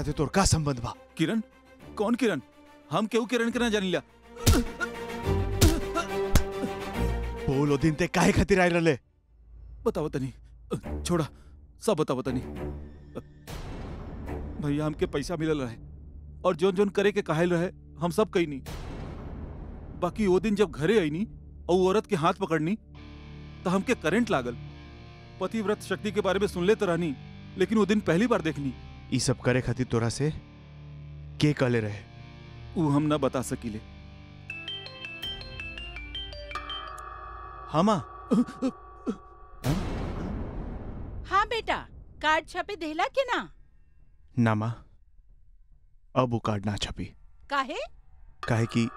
साथ तोर का संबंध बा? किरण? कौन किरण? हम केहू किरण के ना जानिला। बोल दिन ते काहे खातिर आइ रहले? बताओ तनी। छोड़ा सब बताओ तनी। भैया हमके पैसा मिलल रहे। और जोन जोन करे के काहे रहे हम सब कही नहीं बाकी वो दिन जब घरे आई नी और औरत के हाथ पकड़नी तो हमके करंट लागल। पतिव्रत शक्ति के बारे में सुन ले तो रहनी लेकिन वो दिन पहली बार देखनी। ई सब करे खातिर तोरा से के कहले रहे? वो हम ना बता सकीले। हमा हाँ बेटा कार्ड छपे देला के ना? ना माँ। अब वो कार्ड ना छपी। काहे? काहे कि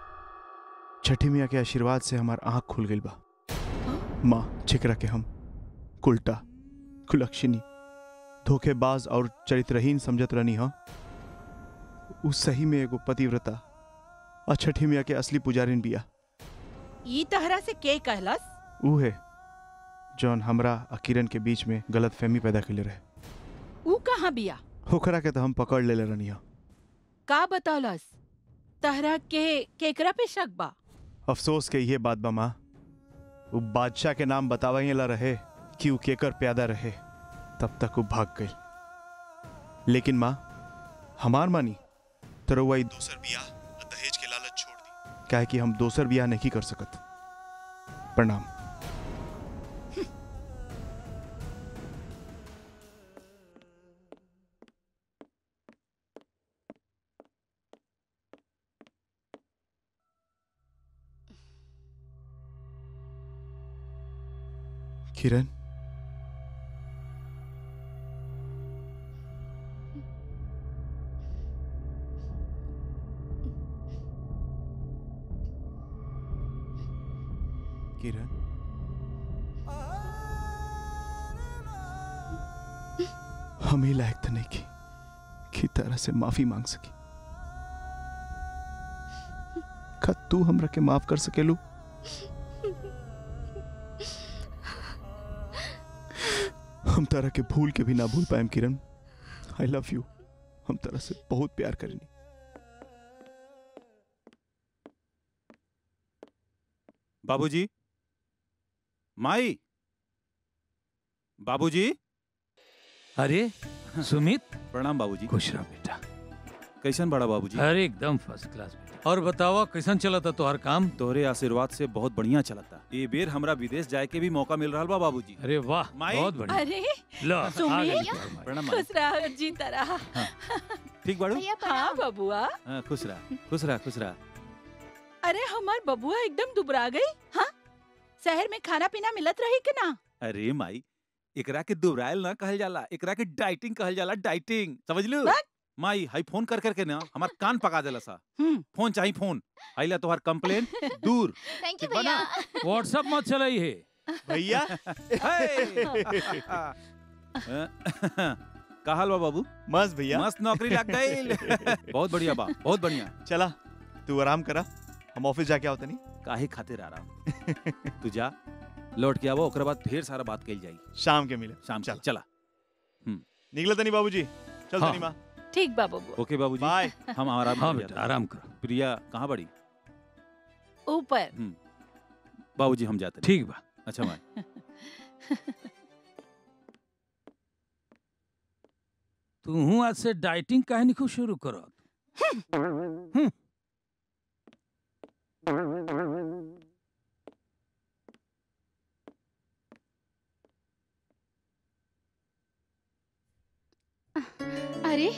छठी मिया के आशीर्वाद से हमार आँख खुल गई बा। माँ छिकरा के हम कुल्टा कुलक्षणी धोखेबाज और चरित्रहीन समझत रहनी हा। उस सही में एगो पतिव्रता और छठी मिया के असली पुजारिन बिया। ई तहरा से के कहलस? ऊ है जौन हमरा आ किरण के बीच में गलत फहमी पैदा कैले रहे। ऊ कहाँ बिया? होकरा के तो हम पकड़ ले रहनी हा। का बतौलस? तहरा के केकरा पे शक बा? अफसोस के ये बात बा माँ। वो बादशाह के नाम बतावा ला रहे कि वो केकर प्यादा रहे। तब तक वो भाग गई। लेकिन माँ, हमार मानी तो रउआ ई दोसर बियाह दहेज के लालच छोड़ दी। काहे कि हम दोसर बियाह नहीं कर सकत? प्रणाम। किरण? हम ही लायक तो नहीं की कि तरह से माफ़ी मांग सकी। का तू हमरा के माफ़ कर सकेलू हम तरह के भूल के भी ना भूल पाएम किरण। आई लव यू हम तरह से बहुत प्यार करेनी बाबूजी? माई? बाबूजी? अरे सुमित? प्रणाम बाबूजी। खुश रह बेटा। कैसन बड़ा बाबूजी? अरे एकदम फ़र्स्ट क्लास और बताओ कैसन चला था तोहर काम? तोहरे आशीर्वाद से बहुत बढ़िया चलता। ये बेर हमरा विदेश जाए के भी मौका मिल रहा बा बाबूजी। अरे वाह माई? बहुत बढ़िया। अरे लो। प्रणाम खुश रह जीता रहा ठीक बाड़ू? हाँ बबुआ। हाँ, खुश रहा खुश रहा खुश रहा। अरे हमार बबुआ एकदम दुबरा गई हाँ? शहर में खाना पीना मिलत रही कि ना? अरे माई एकरा के दुबराइल ना कहल जाला एकरा के डाइटिंग कहल जाला डाइटिंग समझ लू माई हाई फ़ोन कर करके ना हमार कान पका देला सा। फ़ोन चाहिए फ़ोन आइला तोहार कंप्लेन दूर। थैंक यू भैया। व्हाट्सएप मत चलाई है। भैया [LAUGHS] [LAUGHS] का हाल बा बाबू। मस्त भैया। मस्त नौकरी लग गई [LAUGHS] बहुत बढ़िया बा बहुत बढ़िया। चला तू आराम करा हम ऑफ़िस जाके आओ तनी। काहे खातिर आ रहा तू जा। लौट के आवो ओकरा बाद ढेर सारा बात कही जाई। शाम के मिले। शाम चला। चला। निकले तनी बाबूजी। चल हाँ। तनी माँ। ठीक बाबू। ओके बाबूजी। बाय। हम आराम हाँ कर बेटा, जाते आराम करो। प्रिया कहाँ बड़ी? ऊपर। बाबूजी हम जाते हैं। ठीक बा। अच्छा माई [LAUGHS] तू आज से डाइटिंग काहे नहीं शुरू करो अरे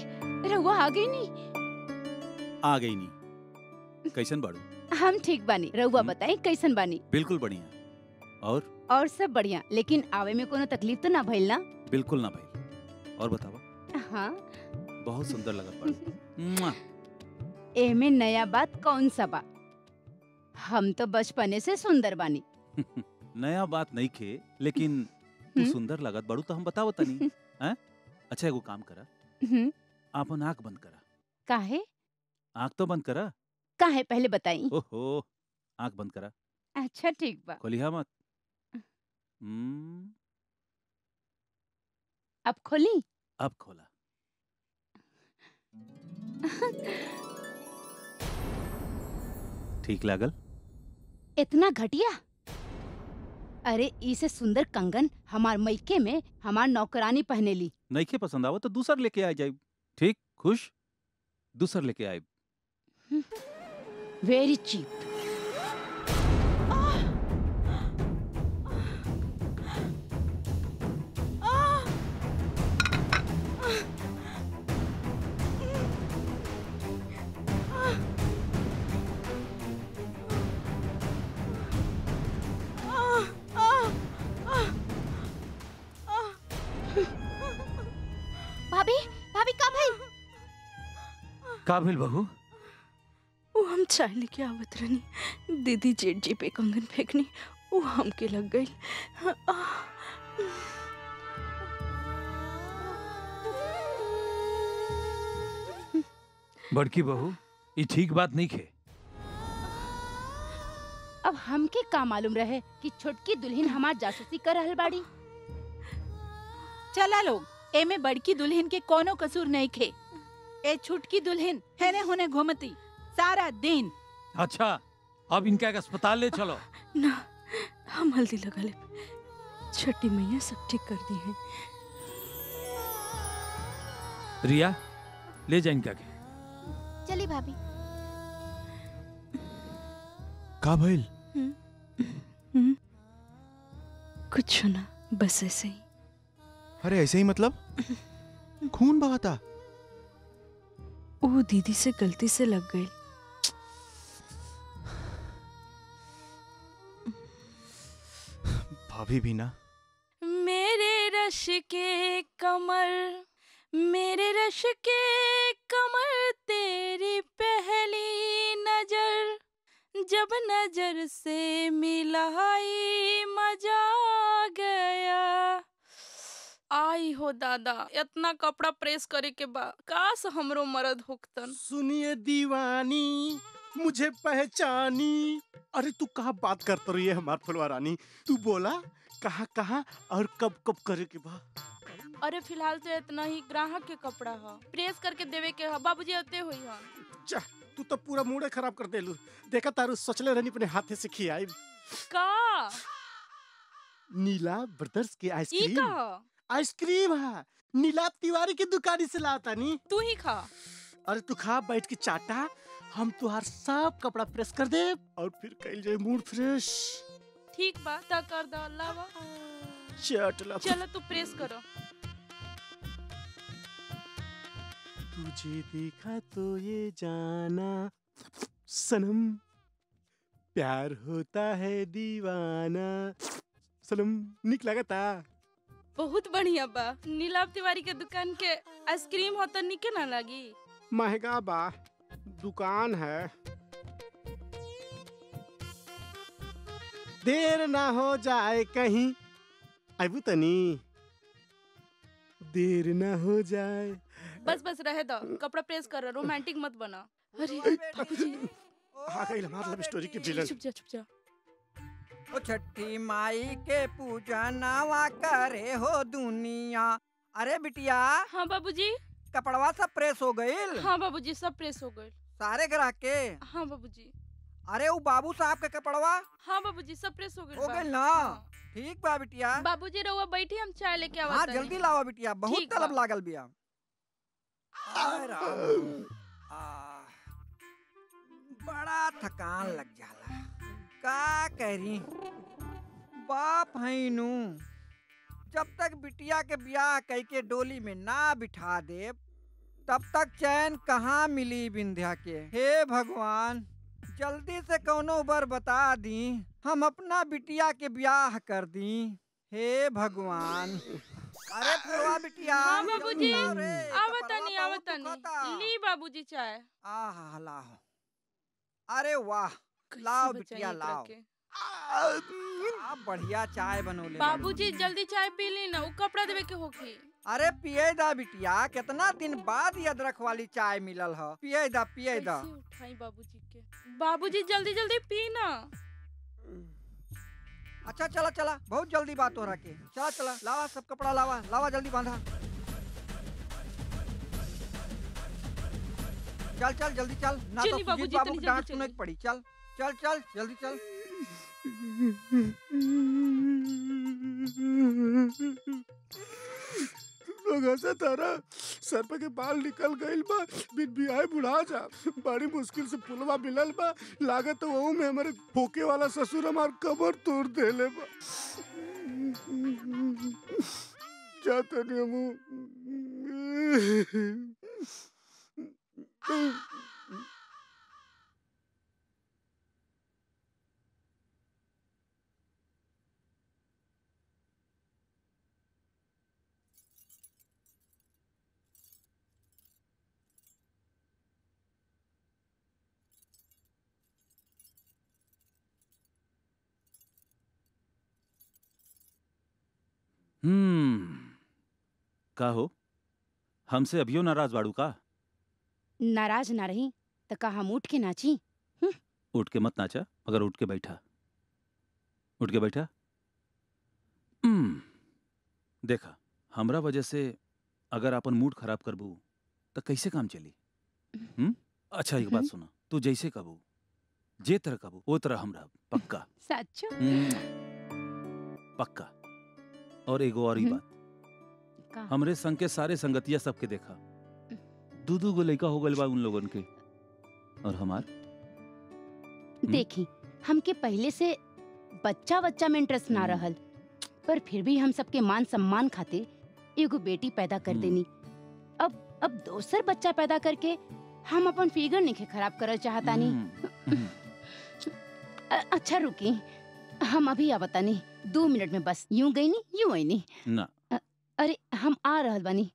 रहुआ आ गई नहीं आ गई नहीं कैसन बाड़ू? हम ठीक बानी। रहुआ बताई कैसन बानी? बिल्कुल बढ़िया। और? और सब बढ़िया लेकिन आवे में कोनो तकलीफ़ तो ना भइल ना? बिल्कुल ना भाई और बतावा हाँ। बहुत सुंदर लगत बाड़ू। [LAUGHS] मुआ। एमे नया बात कौन सा बा? हम तो बचपने से सुंदर बानी। [LAUGHS] नया बात नहीं खे लेकिन तू हम्म? सुंदर लगत बाड़ू तो हम बतावो तनी [LAUGHS] हैं? अच्छा एगो काम करा। हम्म, आपन आँख बंद करा। काहे? आँख तो बंद करा। काहे? पहले बताई। ओहो आँख बंद करा। अच्छा ठीक बा खोलिहा मत। हम्म, अब खोली? अब खोला। [LAUGHS] ठीक लागल। इतना घटिया? अरे इसे सुंदर कंगन हमार मैके में हमार नौकरानी पहने ली। नईखे पसंद आवे तो दूसर लेके आ जाए ठीक खुश? दूसर लेके आए वेरी चीप का भेल बहू। वो हम चाय लेके आवत रहनी दीदी जेठ जी पे कंगन फेंकनी वो हमके लग गई। बड़की बहू ये ठीक बात नहीं खे। अब हमके का मालूम रहे कि छोटकी दुल्हन हमार जासूसी कर रहल बाड़ी? चला लोग एमे बड़की दुल्हन के कोनो कसूर नहीं खे। ए छुटकी दुल्हन हेने होने घूमती सारा दिन। अच्छा अब इनका एक अस्पताल ले चलो। [LAUGHS] ना हम हल्दी लगा ले। छठी मैया सब ठीक कर दी है। रिया ले जा इनका के चली भाभी। का भइल? हम्म? कुछ ना बस ऐसे ही। अरे ऐसे ही मतलब? [LAUGHS] खून बहाता। वो दीदी से गलती से लग गई। भाभी भी ना? मेरे रश के कमर मेरे रश के कमर तेरी पहली नज़र जब नज़र से मिलाई मज़ा गया। आई हो दादा इतना कपड़ा प्रेस करे के बाद काश हमरो मरद होकतन सुनिए दीवानी मुझे पहचानी। अरे तू कहा बात करते रही है हमार फुलवा रानी? तू बोला कहा कहा और कब कब करे के बा? अरे फ़िलहाल तो इतना ही ग्राहक के कपड़ा है। प्रेस करके देवे के है बाबूजी अते हुई जा तू तो पूरा मूड खराब कर देलू। देखा तारू सोचले रहनी अपने हाथे से खियाई। का? नीला ब्रदर्स के आइसक्रीम। आइसक्रीम है। नीलाप तिवारी की दुकानी से लाता नी। तू ही खा। अरे तू खा बैठ के चाटा। हम तुहार सब कपड़ा प्रेस कर दे और फिर कल जाए मूड फ्रेश। ठीक बा ता कर दो अल्लाह चटला चलो तू प्रेस करो। तुझे देखा तो ये जाना। सनम प्यार होता है दीवाना। सनम निक लगा था बहुत बढ़िया बा। नीलाभ तिवारी के दुकान के आइसक्रीम हो तो निके ना लगी। महँगा बा। दुकान है। देर ना हो जाए कहीं। अबू तनी। देर ना हो जाए। बस बस रहे दो। कपड़ा प्रेस कर। रोमांटिक मत बना। अरे आ गई हमारा लव स्टोरी की विलन चुप जा चुप जा। ओ छठी माई के पूजा नावा करे हो दुनिया। अरे बिटिया हाँ बाबूजी। कपड़वा सब प्रेस हो गईल? हाँ बाबूजी सब प्रेस हो गए सारे ग्राहक के? हाँ बाबूजी। अरे वो बाबू साहब के कपड़वा? हाँ बाबूजी सब प्रेस हो गए हो गईल ना? ठीक बा बिटिया। बाबूजी रहुआ बैठी हम चाय लेके आवा हाँ जल्दी लावा बिटिया बहुत तलब लागल बिया। बड़ा थकान लग जाला। का करी? बाप है नु जब तक बिटिया के ब्याह कई के डोली में ना बिठा दे तब तक चैन कहाँ मिली विंध्या के? हे भगवान जल्दी से कौनो बर बता दी हम अपना बिटिया के ब्याह कर दी। हे भगवान। अरे फुलवा बिटिया हाँ बाबूजी। लाओ रे, आवता नहीं आवता नहीं ली बाबूजी चाय। आहा लाओ अरे वाह लाओ बिटिया लाओ आप बढ़िया चाय बनोले। बाबूजी जल्दी चाय पी ली ना वो कपड़ा देवे के होखी अरे पिए दा बिटिया कितना दिन बाद ये अदरक वाली चाय मिलल ह। पिए दा पिए दा। उठाई बाबूजी के? बाबूजी जल्दी जल्दी पी ना। अच्छा चला चला बहुत जल्दी बात हो रहा के। चला चला लावा सब कपड़ा लावा लावा जल्दी बांधा। चल चल जल्दी चल ना तो बाबूजी, बाबू डांट सुने पड़ी चल। चल चल, जल्दी चल। लोग से तारा सर पे के बाल निकल गइल बा, बिन बियाह बुढ़ा जा। बड़ी मुश्किल से पुलवा मिलल बा। लागत तो वहू में हमारे फोके वाला ससुर हमार कबर तोड़ देले बा। जाते नहीं हमू। हम्म। का हो हमसे अभियो नाराज़ बाड़ू का? नाराज़ ना रही तो का हम उठ के नाची? उठ के मत नाचा मगर उठ के बैठा। उठ के बैठा? हम्म, देखा हमरा वजह से अगर अपन मूड खराब करबू तो कैसे काम चली? हम्म? अच्छा एक बात हम्म। सुना तू जैसे कबू जे तरह कबू वो तरह हमरा पक्का। सच। हम्म, पक्का। और एगो और ही हम्म। बात। हमरे संग के सारे संगतिया सबके देखा। दू दू गो लड़का हो गइल बा उन लोगन के। और हमार? देखी हमके पहले से बच्चा बच्चा में इंटरेस्ट ना रहल पर फिर भी हम सबके मान सम्मान खातिर एगो बेटी पैदा कर देनी। अब अब दोसर बच्चा पैदा करके हम अपन फिगर नहीं खराब करल चाहतानी। [LAUGHS] अ- अच्छा रुकी हम अभी आवतानी दो मिनट में बस यूँ गई नी यूँ आई नी। ना अरे हम आ रहल बानी।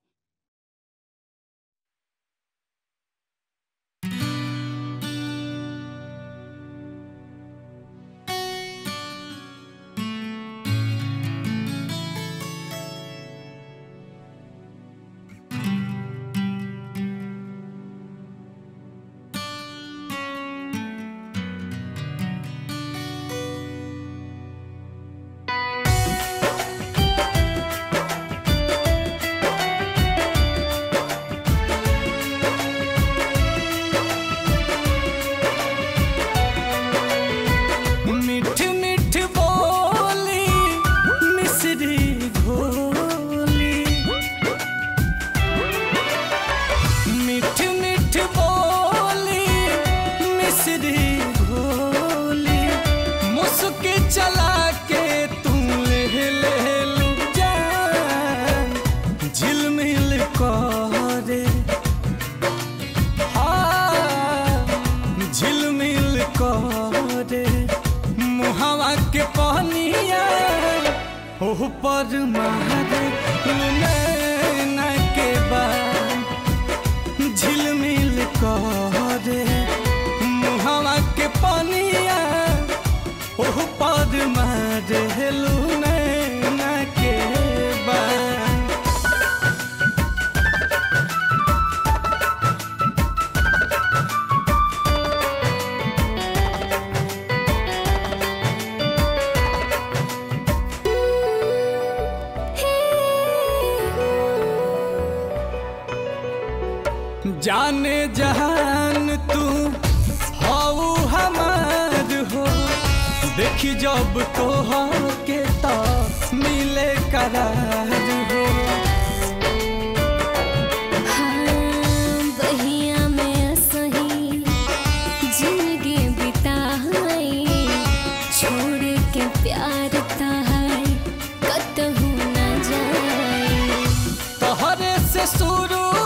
misturo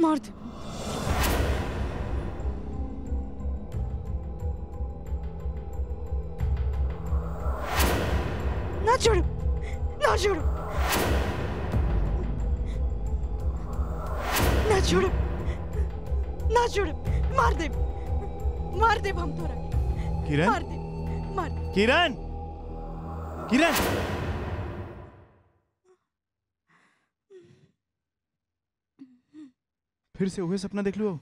मार ना छोड़ो ना छोड़ो ना छोड़ो ना छोड़ो मार दे मार दे हम थोड़ा किरण मार दे मार किरण किरण फिर से वही सपना देख लो।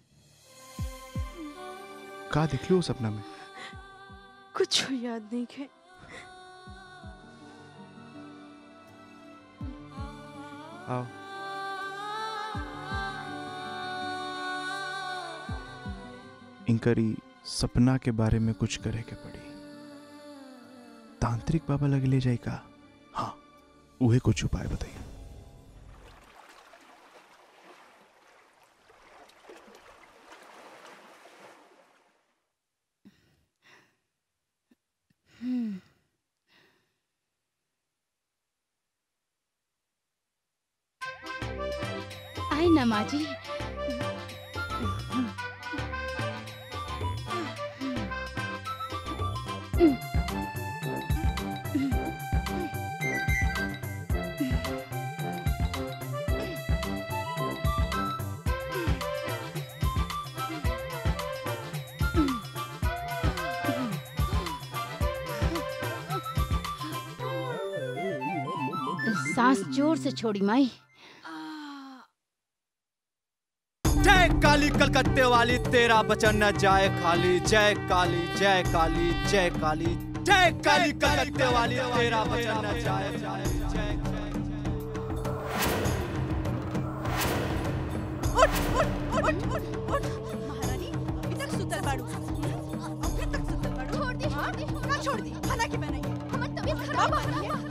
का देख लो सपना में? कुछ तो याद नहीं है। आओ। इंकरी सपना के बारे में कुछ करे के पड़ी। तांत्रिक बाबा लगे ले जाए का हाँ वह कुछ उपाय बताइए। छोड़ी माई। जय काली कलकत्ते वाली तेरा बचन न जाए खाली। जय काली जय काली जय काली। जय काली कलकत्ते वाली तेरा बचन न जाए उठ उठ उठ उठ उठ महारानी अभी तक सुतल बाड़ू। अभी तक सुतल बाड़ू छोड़ दी। छोड़ दी ना छोड़ दी। खाना के बनाइए हमर तबीयत खराब है।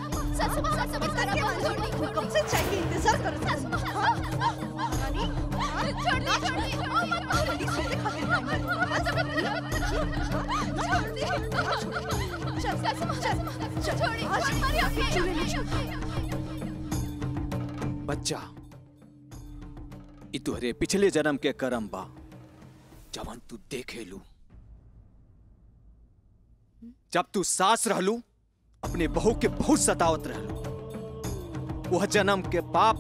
बच्चा तुहरे पिछले जन्म के करम बा जवन तू देखेलू जब तू सास रहलू अपने बहू के बहुत सतावत रहलू वह जन्म के पाप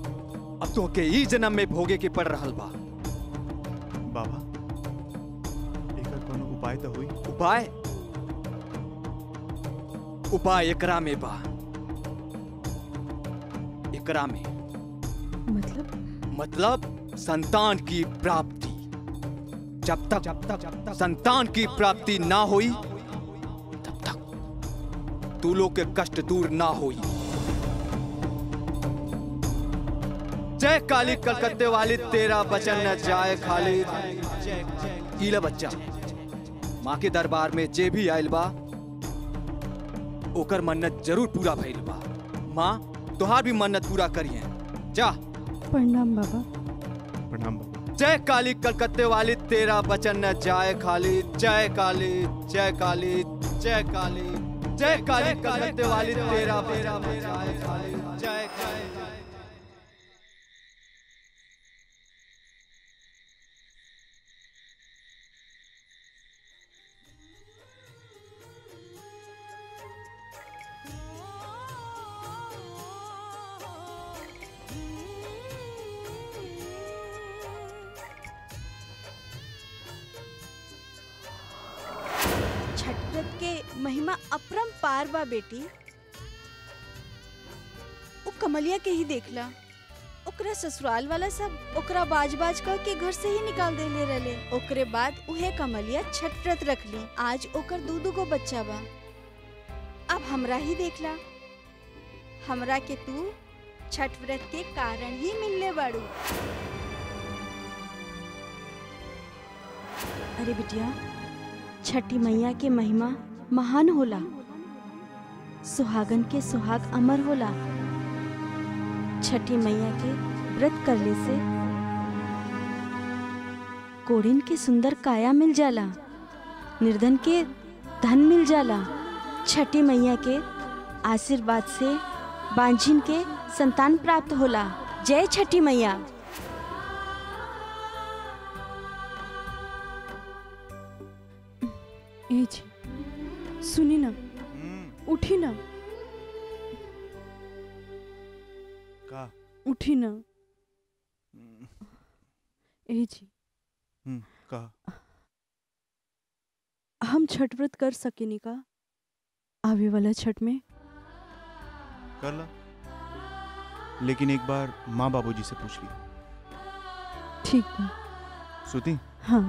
अब तो के ई जन्म में भोगे के पड़ रहा बा। बाबा एकर कोनो उपाय तो हुई? उपाय? उपाय एकरा में बा। एकरा में। मतलब? मतलब संतान की प्राप्ति। जब तक जब तक जब तक संतान की प्राप्ति ना हुई तू लोग के कष्ट दूर ना हुई। जय काली कलकत्ते वाली तेरा बचन न जाए खाली। ईला बच्चा माँ के दरबार में जे भी आयल बा ओकर मन्नत ज़रूर पूरा भइल बा। माँ तुहार भी मन्नत पूरा करिए जा। प्रणाम बाबा। प्रणाम बाबा। जय काली कलकत्ते वाली तेरा बचन न जाए खाली। जय काली जय काली जय काली। जय काली का वाली तेरा बचन जय काली जय काली महिमा अपरंपार बा बेटी। ओ कमलिया के ही देखला ओकरा ससुराल वाला सब ओकरा बाज बाज कह के घर से ही निकाल देले रहले। ओकरे बाद उहे कमलिया छठ व्रत रखली आज ओकर दू दू गो बच्चा बा। अब हमरा ही देखला हमरा के तू छठ व्रत के कारण ही मिलने बाड़ू। अरे बिटिया, छठी मैया के महिमा महान होला। सुहागन के सुहाग अमर होला। छठी मैया के व्रत करने से कोड़िन के सुंदर काया मिल जाला। निर्धन के धन मिल जाला। छठी मैया के आशीर्वाद से बांझिन के संतान प्राप्त होला। जय छठी मैया। जी सुनी ना उठी ना। का? उठी ना। ए जी। हम्म का? हम छठ व्रत कर सकेनी का? आवे वाला छठ में? कर ला। लेकिन एक बार माँ बाबूजी से पूछ ली ठीक बा सुती? हाँ।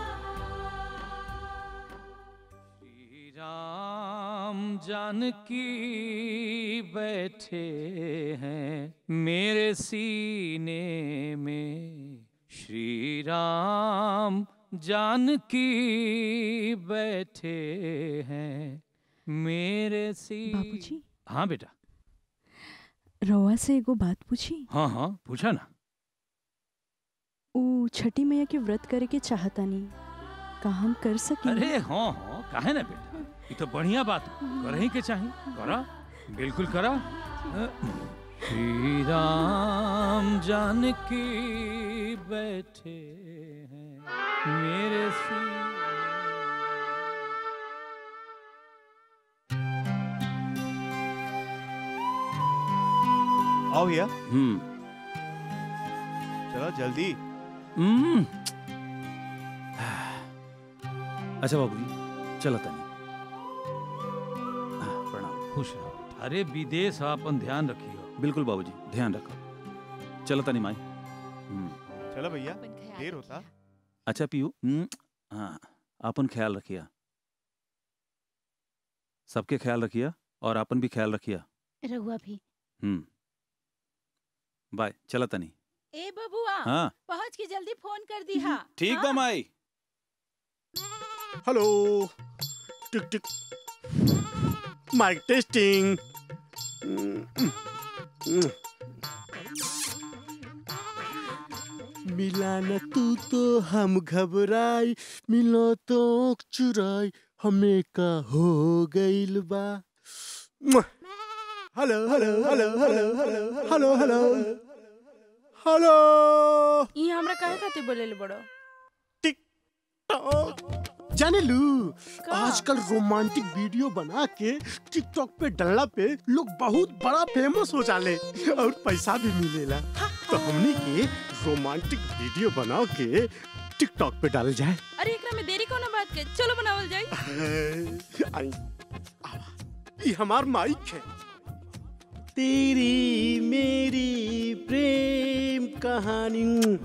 [LAUGHS] जानकी बैठे हैं मेरे सीने में। श्री राम जानकी बैठे हैं मेरे सी बाबूजी। हाँ बेटा। रवा से एगो बात पूछी? हाँ हाँ पूछा ना। ऊ छठी मैया के व्रत करे के नहीं। का हम कर सकी अरे हाँ हाँ काहे ना बेटा? ये तो बढ़िया बात। कर ही के चाही करा। बिल्कुल करा। श्री राम जानकी बैठे हैं। मेरे सी आओ भैया। हम्म। चलो जल्दी। हम्म। अच्छा बाबूजी। चलो तनी। खुश रहो। अरे विदेश अपन ध्यान रखियो। बिल्कुल बाबूजी ध्यान रखो। चलो तनी माई। हम्म, चलो भैया देर होता। अच्छा पीयू हम्म, हाँ अपन ख्याल रखिया। सबके ख्याल रखिया और अपन भी ख्याल रखिया। रहुआ भी। हम्म। बाय चला तनी। ए बबुआ हाँ। पहुँच के जल्दी फ़ोन कर दी हाँ। ठीक बा माई। हेलो। टिक टिक। माइक टेस्टिंग मिला न तू तो हम घबराई मिलो तो चुराई हमें का हो गइल बा hello hello hello hello hello hello hello hello ई हमरा काहे खातिर बोलेले बड़ो? जाने लू। आजकल रोमांटिक वीडियो बना के टिकटॉक पे डालना पे लोग बहुत बड़ा फ़ेमस हो जाले और पैसा भी मिलेला। तो हमने के रोमांटिक वीडियो बना के टिकटॉक पे डाल जाए। अरे एकरा में देरी कोनो बात के? चलो बनावल आई ये हमार माइक है। तेरी मेरी प्रेम कहानी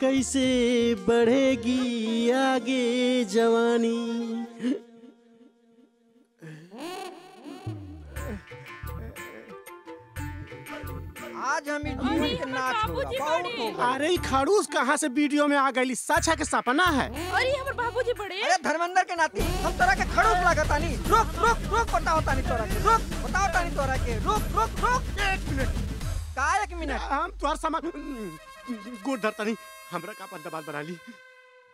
कैसे बढ़ेगी आगे जवानी? आज हम नाच होगा अरे खड़ूस कहाँ से वीडियो में आ गई? सच है कि सपना है। अरे हमर बाबूजी बड़े। अरे धर्मेंद्र के नाती। हम तोरा के खड़ूस लागतानी रुक रुक रुक बताओ तानी तोरा के। रुक बताओ तानी तोरा के। रुक रुक रुक एक मिनट। का एक मिनट। हम तोहर सामान गोड़ धरता नहीं हमरा का पर दबात बना ली?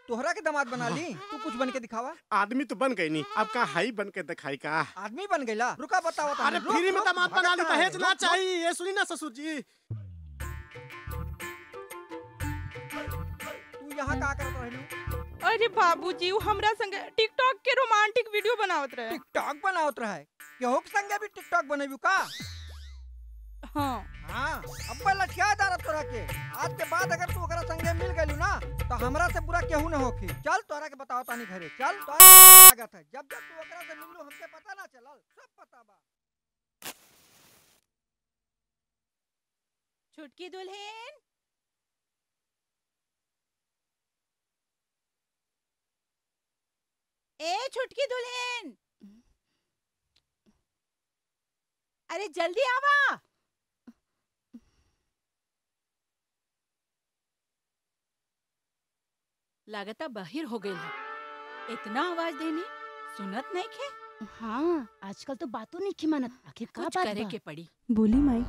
तोहरा के दामाद बना ली? तू कुछ बन के दिखावा। आदमी तो बन गई नहीं अब का हाई बन के दिखाई का? आदमी बन गईला? रुका बताओ अरे फ्री में दामाद बना ली दहेज ना रुक, रुक। चाहिए ये सुनी ना ससुर जी। तू यहाँ का करत रहलू अरे बाबूजी वो हमरा संगे टिकटॉक के रोमांटिक वीडियो बनावत रहे। टिकटॉक बनावत रहे? केहू के संगे भी टिकटॉक बनेबू का? हाँ। हाँ तोरा के आज के बाद अगर तू संगे मिल गइलू ना तो हमरा से बुरा केहू चल तोरा के बताओ तानी घरे। चल है जब जब तू से पता ना सब पता बा। छुटकी दुल्हन। ए, छुटकी दुल्हन। अरे, जल्दी आवा। लागता बाहिर हो गई है। इतना आवाज़ देनी सुनत नहीं खे? हाँ आजकल तो बातों नहीं की मानत। आखिर का कुछ बात करे बा? के पड़ी। बोली माई।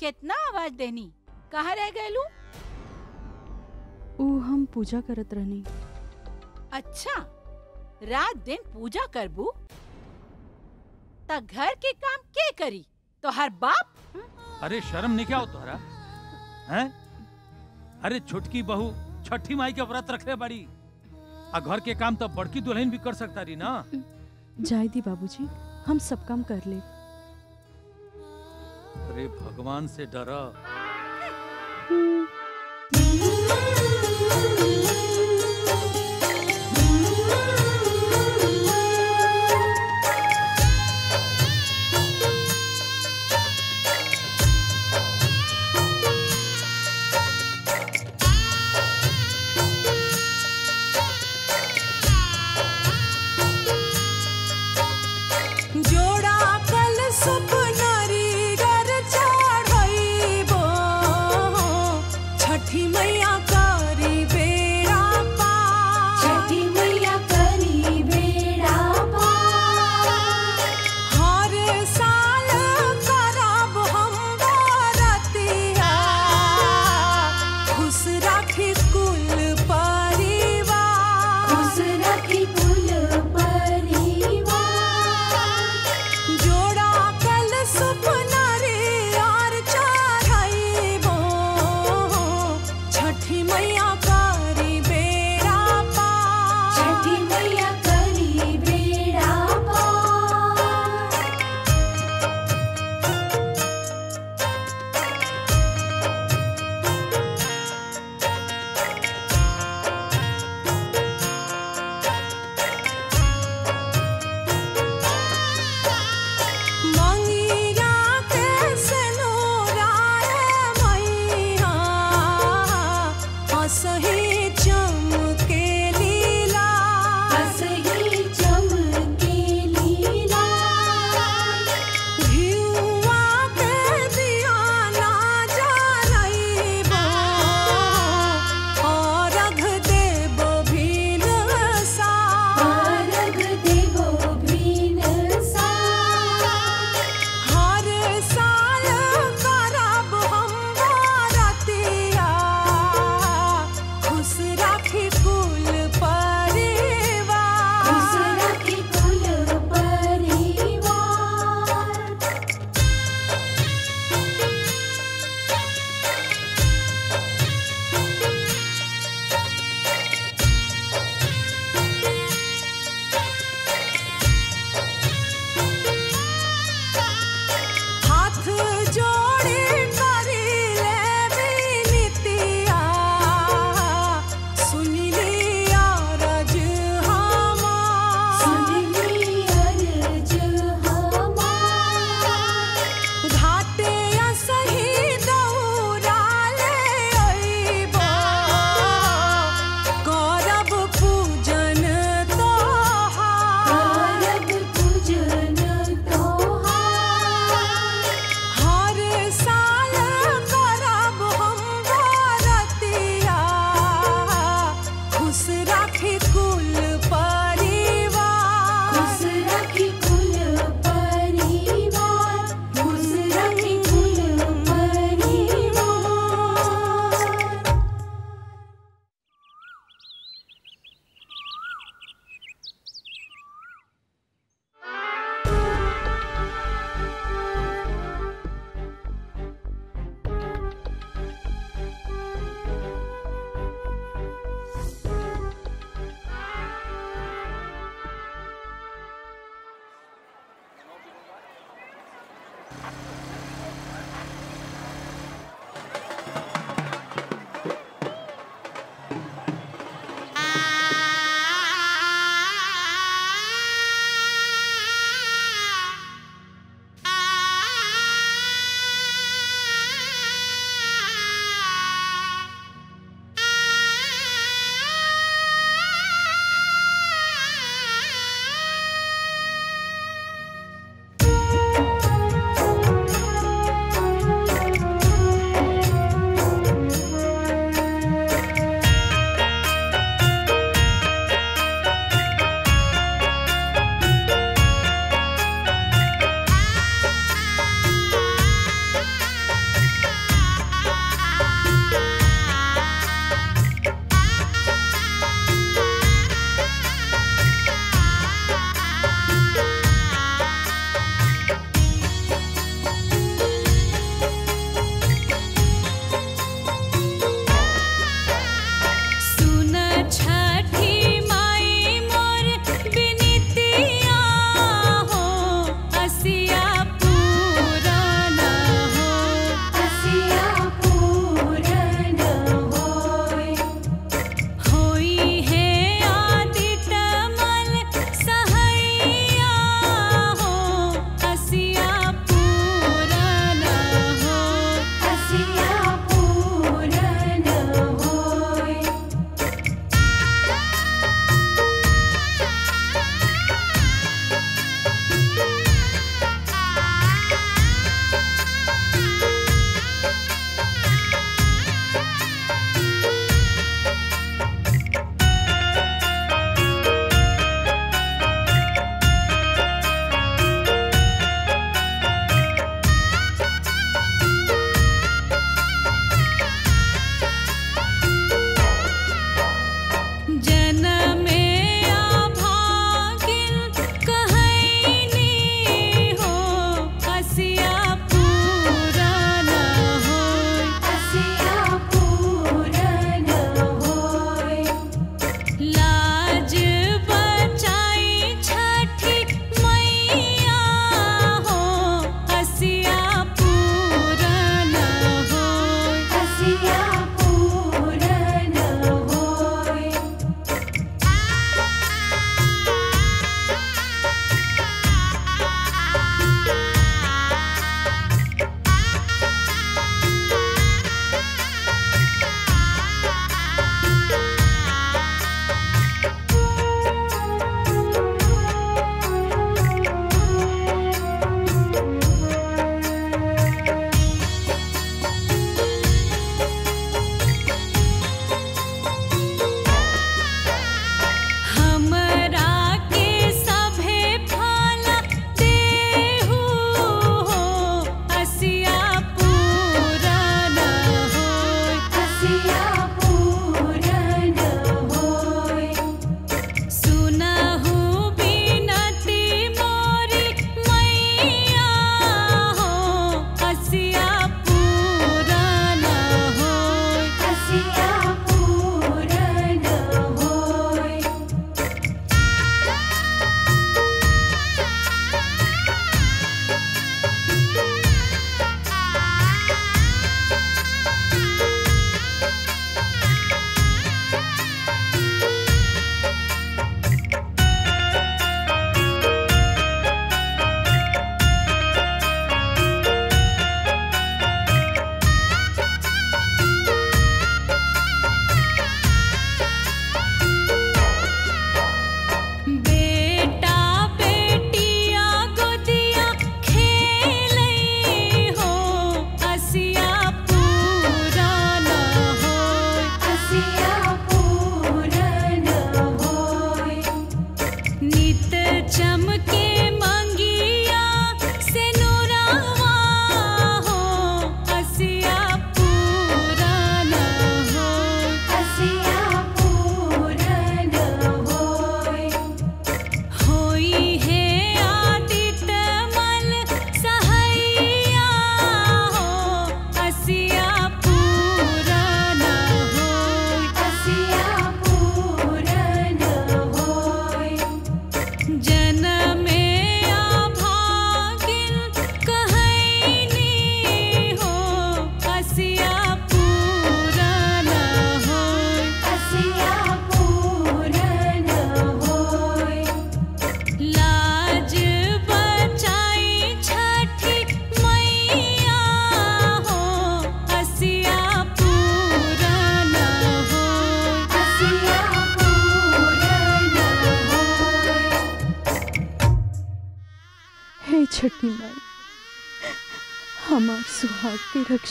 कितना आवाज़ देनी? कहाँ रह गए लू? ऊ हम पूजा करत रहनी। अच्छा रात दिन पूजा करबू? त घर के काम के करी? तो हर बाप? अरे शर्म नहीं क्या हो तोहरा? हैं? अरे छोटकी बहू छठी माई के व्रत रखे बड़ी। आ घर के काम तो बड़की दुल्हन भी कर सकता रही ना। जाय दी बाबूजी हम सब काम कर ले। अरे भगवान से डरा।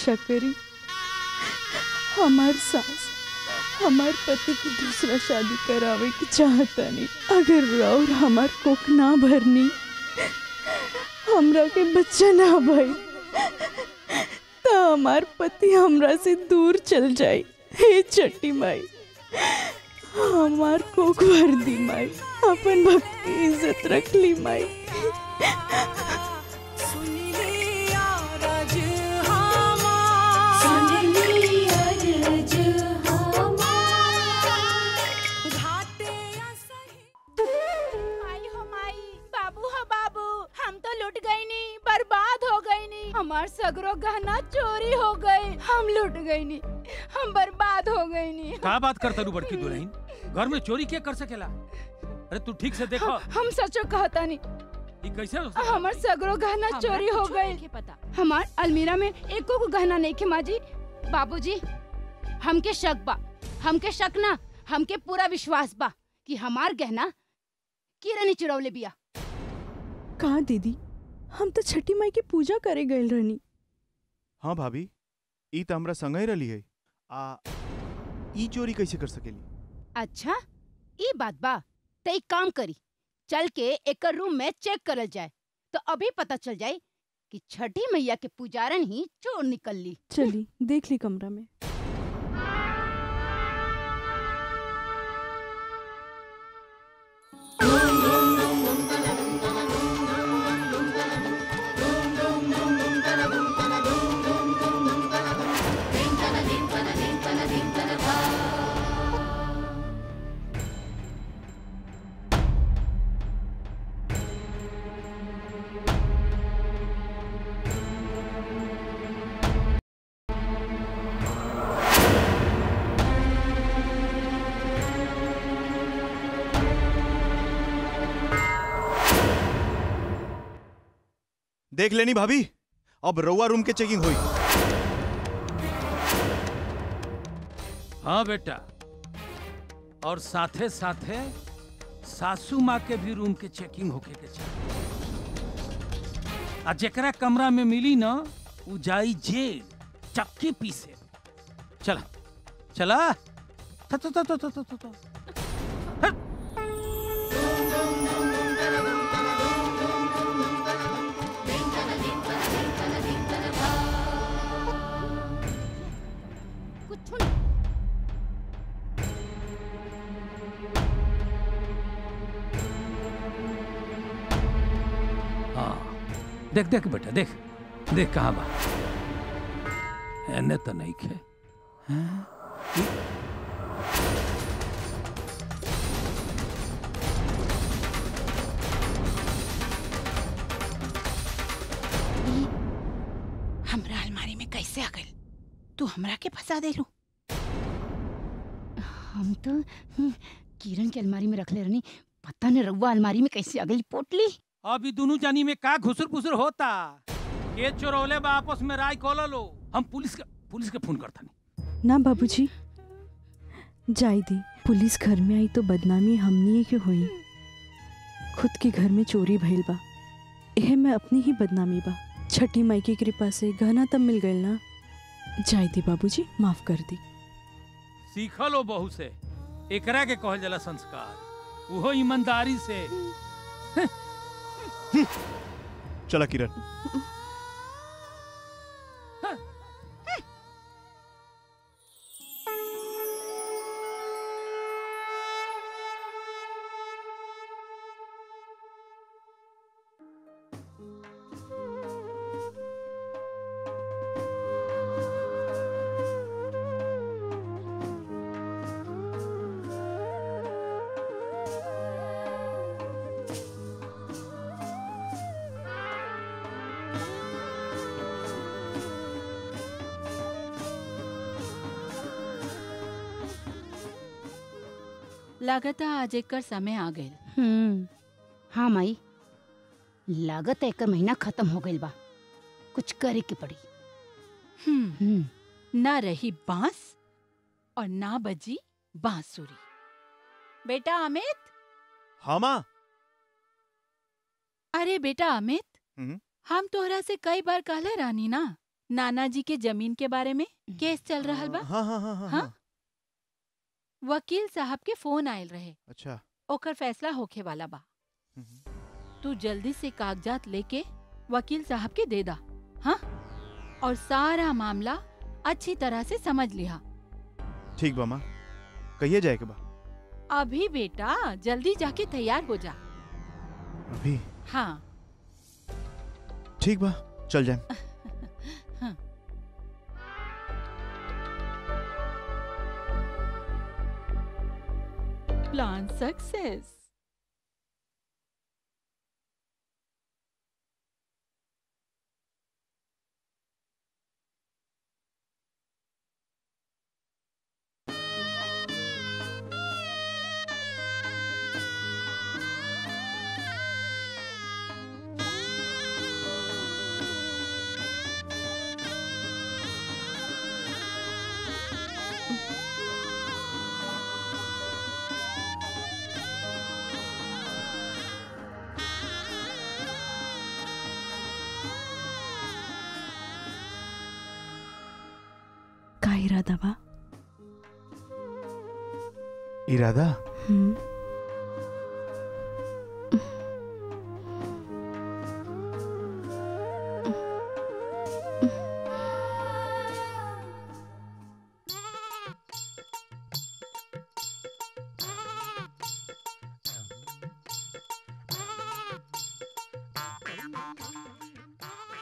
के रक्षा करी। हमार सास हमार पति की दूसरा शादी करावे की चाहता नहीं। अगर राउर हमार कोख ना भरनी, हमरा के बच्चा ना भाई तो हमार पति हमरा से दूर चल जाए हे चट्टी माई, हमार कोख भर दी माई, अपन भक्त की इज़्ज़त रख ली माई। का बात करता रू बड़की दुल्हन। घर में चोरी के कर सकेला? अरे तू ठीक से देखो। हम, सचो कहता नी ये कैसे हमार सगरो गहना चोरी हो गए पता। हमार अलमीरा में एको को गहना नहीं खे माजी। बाबूजी हमके शक बा। हमके शक ना हमके पूरा विश्वास बा कि हमार गहना किरण चुरौले बिया। कहा दीदी? हम तो छठी माई की पूजा करे गए रहनी। हाँ भाभी ई तो हमरा संग ही रली है। आ ई चोरी कैसे कर सकेली? अच्छा ई बात बा त एक काम करी चल के एक रूम में चेक करल जाए तो अभी पता चल जाए कि छठी मैया के पुजारन ही चोर निकल ली चली देख ली कमरा में। देख लेनी भाभी। अब रउआ रूम के चेकिंग हुई। हाँ बेटा। और साथे साथे सासू माँ के भी रूम के चेकिंग होके के चाहिए आ जेकरा कमरा में मिली ना उ जाई जेल चक्की पीसे। चला। चला। तो तो तो तो तो, तो, तो। देख देख बेटा देख देख कहाँ बा। एने तो नहीं खे। हमरा अलमारी में कैसे आ गई तू हमरा के फंसा दे लू हम तो हम्म, किरण के अलमारी में रख ले रहनी। पता नहीं रउआ अलमारी में कैसे आ गई पोटली। अभी दोनों जानी में का घुसुर फुसुर होता? के चोरौले बा आपस में राय खोलो लो। हम पुलिस के पुलिस के फ़ोन करता नहीं। ना बाबूजी। जाई दी। पुलिस घर में आई तो बदनामी हमनी के हुई। खुद के घर में चोरी भइल बा। एह में अपनी ही बदनामी बा। छठी माई की कृपा से गहना तब मिल गइल ना। जाई दी बाबूजी। माफ़ कर दी। सीखल लो बहू से। एकरा के कहल जाला संस्कार। वो ईमानदारी से। चला किरण। लागता आज एकर समय आ गइल हम्म हाँ माई लागत है एकर महीना खत्म हो गइल बा। कुछ करे के पड़ी। हम्म ना रही बाँस और ना बजी बांसुरी। बेटा अमित? हाँ माँ। अरे बेटा अमित हम्म। हम तोहरा से कई बार कहले रानी ना नाना जी के ज़मीन के बारे में केस चल रहा बा। हाँ हाँ हाँ हाँ, हाँ? हाँ। वकील साहब के फ़ोन आयल रहे। अच्छा। ओकर फैसला होखे वाला बा। तू जल्दी से कागजात लेके वकील साहब के दे दा हाँ? और सारा मामला अच्छी तरह से समझ लिया ठीक बा माँ। कहिए जाए के बा। अभी बेटा जल्दी जाके तैयार हो जा। अभी? हाँ। ठीक बा चल जाए। [LAUGHS] हाँ। प्लान सक्सेस इरादा? हम्म।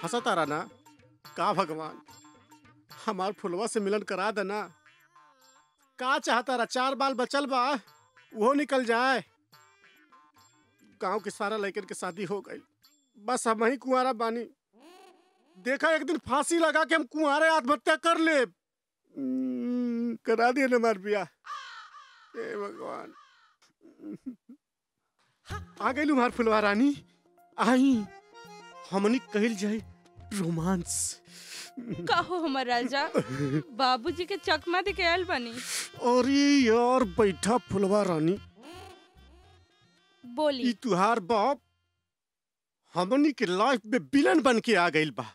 हंसा तारा ना का भगवान? हमार फुलवा से मिलन करा देना। का चाहता रहा? चार बाल बचल बा वो निकल जाए। गाँव के सारा लड़कन के शादी हो गई। बस हम ही कुंवारा बानी। देखा, एक दिन फांसी लगा के हम कुंवारे आत्महत्या कर ले करा दिए ना मार बिया। हे भगवान। आ गई मार फुलवा रानी आई हमनी कहल जाए रोमांस। का हो हमर राजा। बाबूजी के चकमा दे के आयल बनी। अरे यार बैठा फुलवा रानी। बोली। ई तुहार बाप हमनी के लाइफ में विलन बन के आ गइल बा।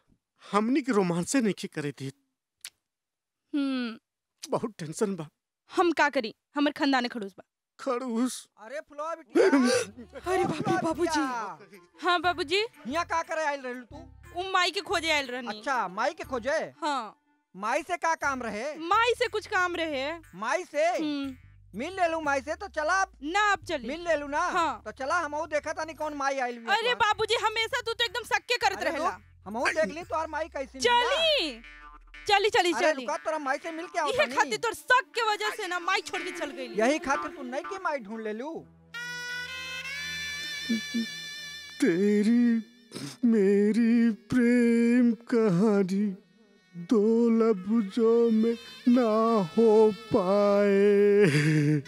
हमनी के रोमांसे नहीं करे दी हम्म। बहुत टेंशन बा। हम का करी? हमर खानदान खड़ूस बा। खड़ूस। अरे फुलवा बिटिया। [LAUGHS] अरे बाप रे बाबूजी। हाँ बाबूजी। यहाँ का करे आइल रहलू तू? उ माई के खोजे आयल रहनी। अच्छा माई के खोजे? हाँ। माई से का काम रहे? माई से कुछ काम रहे। माई से? मिल ले लू माई से तो चला ना अब चली। मिल ले लू ना? हाँ। तो चला हमहू देखा तानी कौन माई आइल भी अरे बाबूजी हमेशा तू तो एकदम सक्के करत रहेला। हमहू देख ली तोहार माई कैसी चली। चली चली चली। रुका तोरा माई से मिल के आओ इहे खातिर तोर शक के वजह से ना माई छोड़ के चल गई यही खातिर तू नहीं के माई ढूंढ ले लू तेरी मेरी प्रेम कहानी दो लफ्जों में ना हो पाए।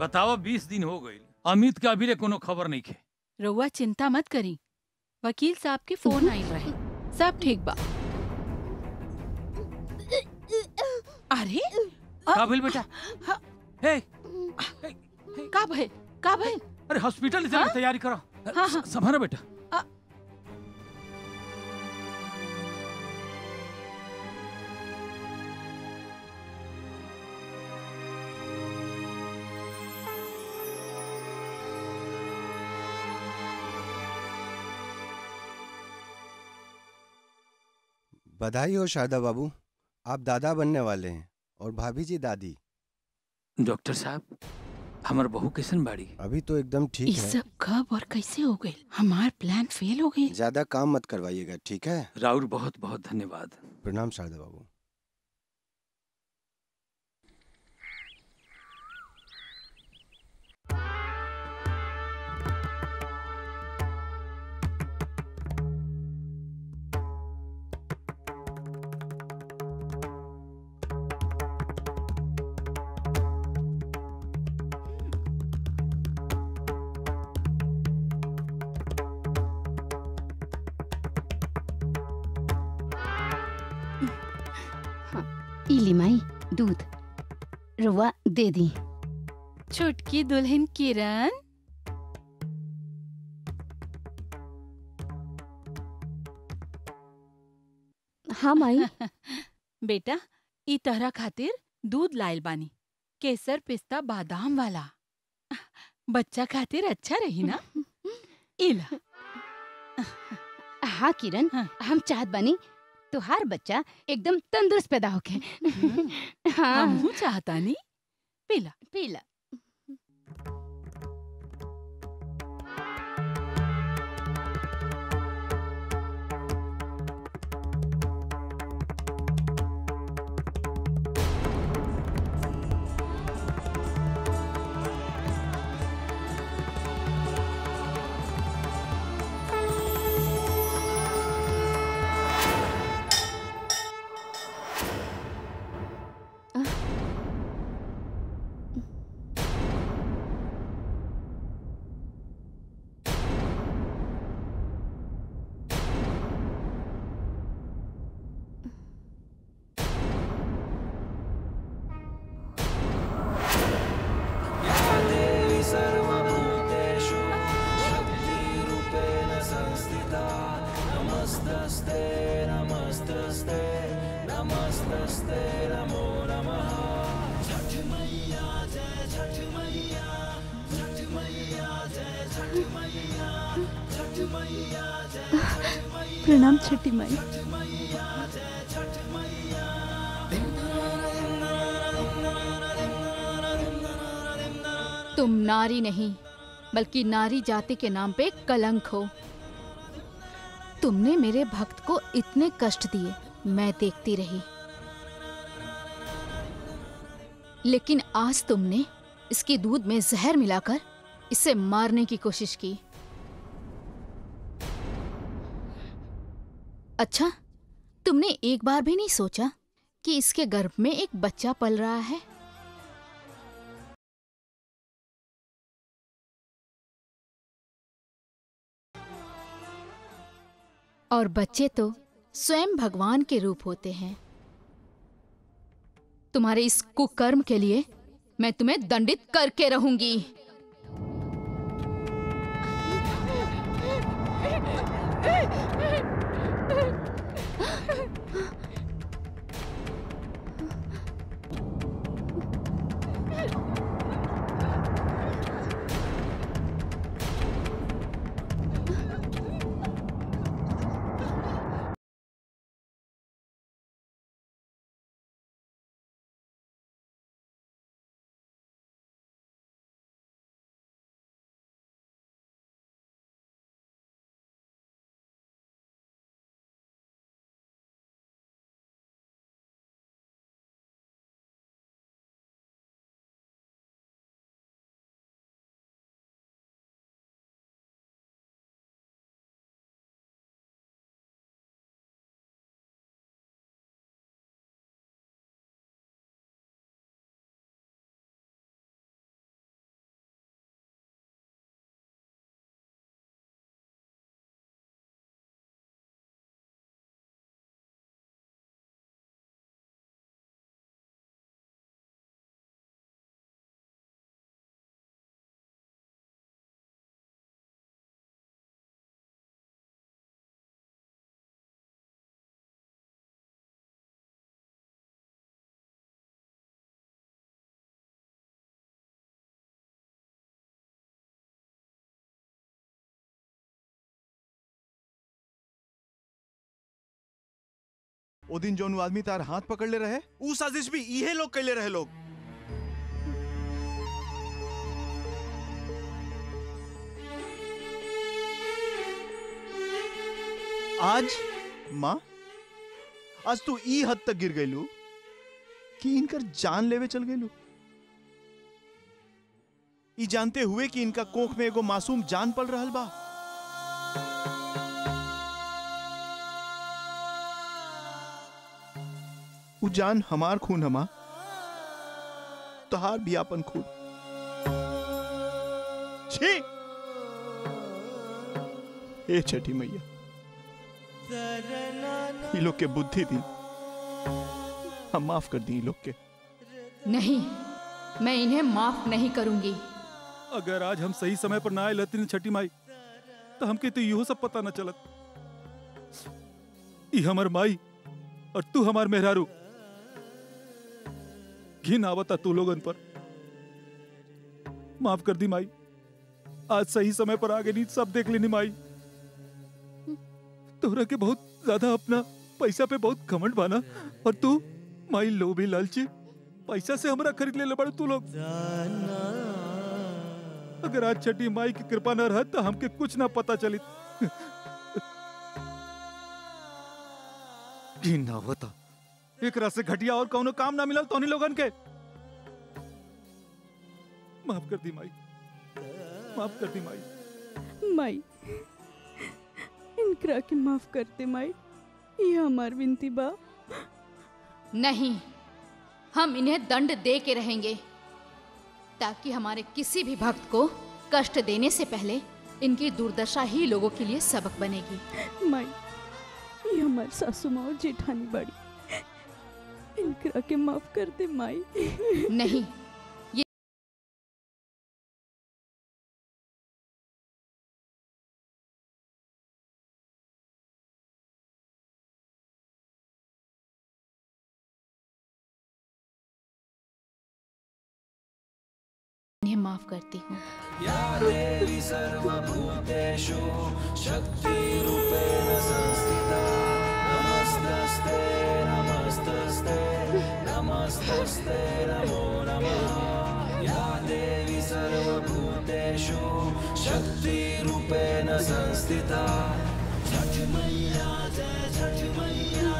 बताओ बीस दिन हो गई अमित के अभी कोनो खबर नहीं खे। रउआ चिंता मत करी। वकील साहब के फ़ोन आइल रहे सब ठीक बा। अरे का भइल बेटा? हे का भइल का भइल अरे हॉस्पिटल जाने तैयारी करो। हाँ, हाँ। संभालो बेटा। बधाई हो शारदा बाबू। आप दादा बनने वाले हैं और भाभी जी दादी। डॉक्टर साहब हमार बहू कैसन बाड़ी। अभी तो एकदम ठीक है। सब कब और कैसे हो गए हमार प्लान फेल हो गई। ज़्यादा काम मत करवाइएगा ठीक है? राहुल बहुत बहुत धन्यवाद। प्रणाम शारदा बाबू। इली माई दूध। रुआ दे दी। छुटकी दुल्हन किरण। हाँ माई। [LAUGHS] बेटा ई तहरा खातिर दूध लाइल बानी। केसर पिस्ता बादाम वाला। बच्चा खातिर अच्छा रही ना? [LAUGHS] इला। हाँ किरण हम चाहत बानी तुहार बच्चा एकदम तंदुरुस्त पैदा होके। [LAUGHS] हाँ। चाहता नहीं? पीला। पीला। नारी नहीं, बल्कि नारी जाति के नाम पे कलंक हो। तुमने मेरे भक्त को इतने कष्ट दिए, मैं देखती रही। लेकिन आज तुमने इसके दूध में जहर मिलाकर इसे मारने की कोशिश की। अच्छा तुमने एक बार भी नहीं सोचा कि इसके गर्भ में एक बच्चा पल रहा है? और बच्चे तो स्वयं भगवान के रूप होते हैं। तुम्हारे इस कुकर्म के लिए मैं तुम्हें दंडित करके रहूँगी। ओ दिन जौन आदमी तार हाथ पकड़ ले रहे? उ साजिश भी इहे लोग कैले रहे लोग। आज माँ आज तू ई हद तक गिर गईलू कि इनकर जान लेवे चल गईलू ई जानते हुए कि इनका कोख में एगो मासूम जान पल रहल बा। उ जान हमार खून हमा तहार भी आपन खून। छी! हे छठी मैया ये लोग के बुद्धि दी। हम माफ़ कर दी लोग के। नहीं मैं इन्हें माफ़ नहीं करूँगी। अगर आज हम सही समय पर ना आए लती छठी माई तो हमके तो इहो सब पता न चलत। ई हमर माई और तू हमार मेहरारू। घिन आवता तू लोगन पर। माफ़ कर दी माई। आज सही समय पर आगे नहीं सब देख लेनी माई। तोरा के बहुत ज़्यादा अपना पैसा पे बहुत घमंड बाना और तू, माई लोभी लालची, पैसा से हमरा खरीद ले बड़े तू लोग। अगर आज छठी माई की कृपा न रहत तो हमके कुछ ना पता चली घिन होता। एकरा से घटिया और कौनो काम ना मिलल तोनी लोगन के। माफ़ कर दी माई। माफ़ कर दी माई। माई इनकरा के माफ़ करते माई। ये हमार विनती बा नहीं हम इन्हें दंड दे के रहेंगे। ताकि हमारे किसी भी भक्त को कष्ट देने से पहले इनकी दुर्दशा ही लोगों के लिए सबक बनेगी। माई ये हमारे सासू माँ और जेठानी बड़ी। इनकरा के माफ़ कर दे माई। नहीं। इन्हें माफ़ करती हूँ। या देवी नमस्तस्ते नमो नमः या देवी सर्वभूतेषु शक्तिरूपेण संस्थिता छठ मैया जय छठ मैया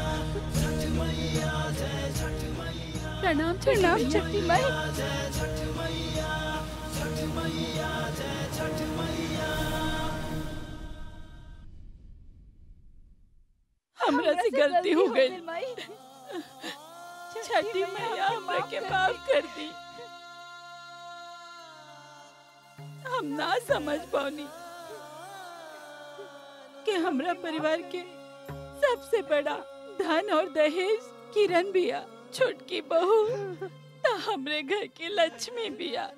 छठ मैया जय छठ मैया प्रणाम प्रणाम छठी माई जय छठ मैया छठ मैया जय छठ मैया हमरा से गलती हो गई। छठी मैया हमरा के माफ़ कर दी। हम ना समझ पानी कि हमरा परिवार के सबसे बड़ा धन और दहेज किरण बिया छोटकी बहू तो हमरे घर की लक्ष्मी बिया।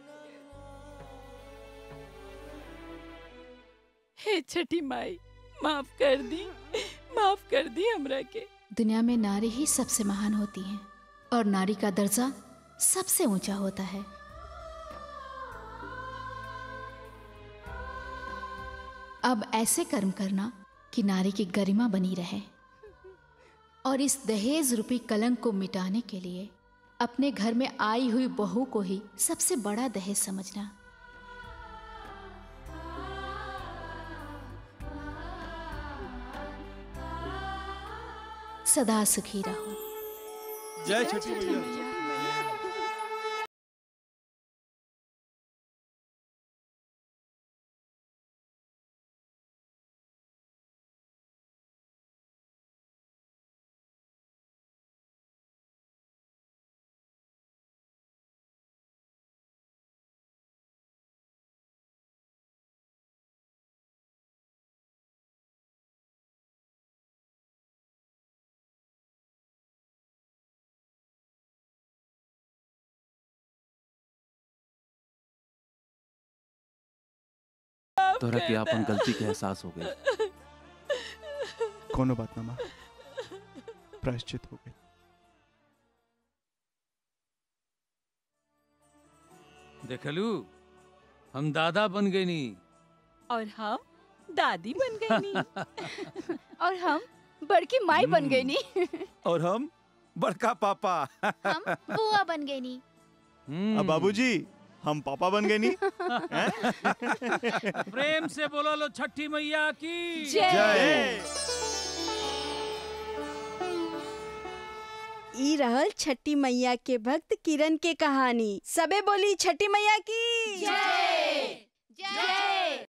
हे छठी माई माफ़ कर दी माफ़ कर दी हमरा के। दुनिया में नारी ही सबसे महान होती है। और नारी का दर्जा सबसे ऊँचा होता है। अब ऐसे कर्म करना कि नारी की गरिमा बनी रहे और इस दहेज रूपी कलंक को मिटाने के लिए अपने घर में आई हुई बहू को ही सबसे बड़ा दहेज समझना। सदा सुखी रहो। जय छठी मैया तोरा के अपन गलती के एहसास हो गई कोनो बात ना माँ। प्रायश्चित हो गई देखलू हम दादा बन गए नी। और हम दादी बन गए नी। [LAUGHS] और हम बड़की माई बन गई नी। और हम बड़का पापा। हम बुआ बन गई नी। अब बाबूजी हम पापा बन गए नहीं [LAUGHS] प्रेम से बोलो लो छठी मैया की। ई रहल छठी मैया के भक्त किरण के कहानी। सबे बोली छठी मैया की। जय। जय।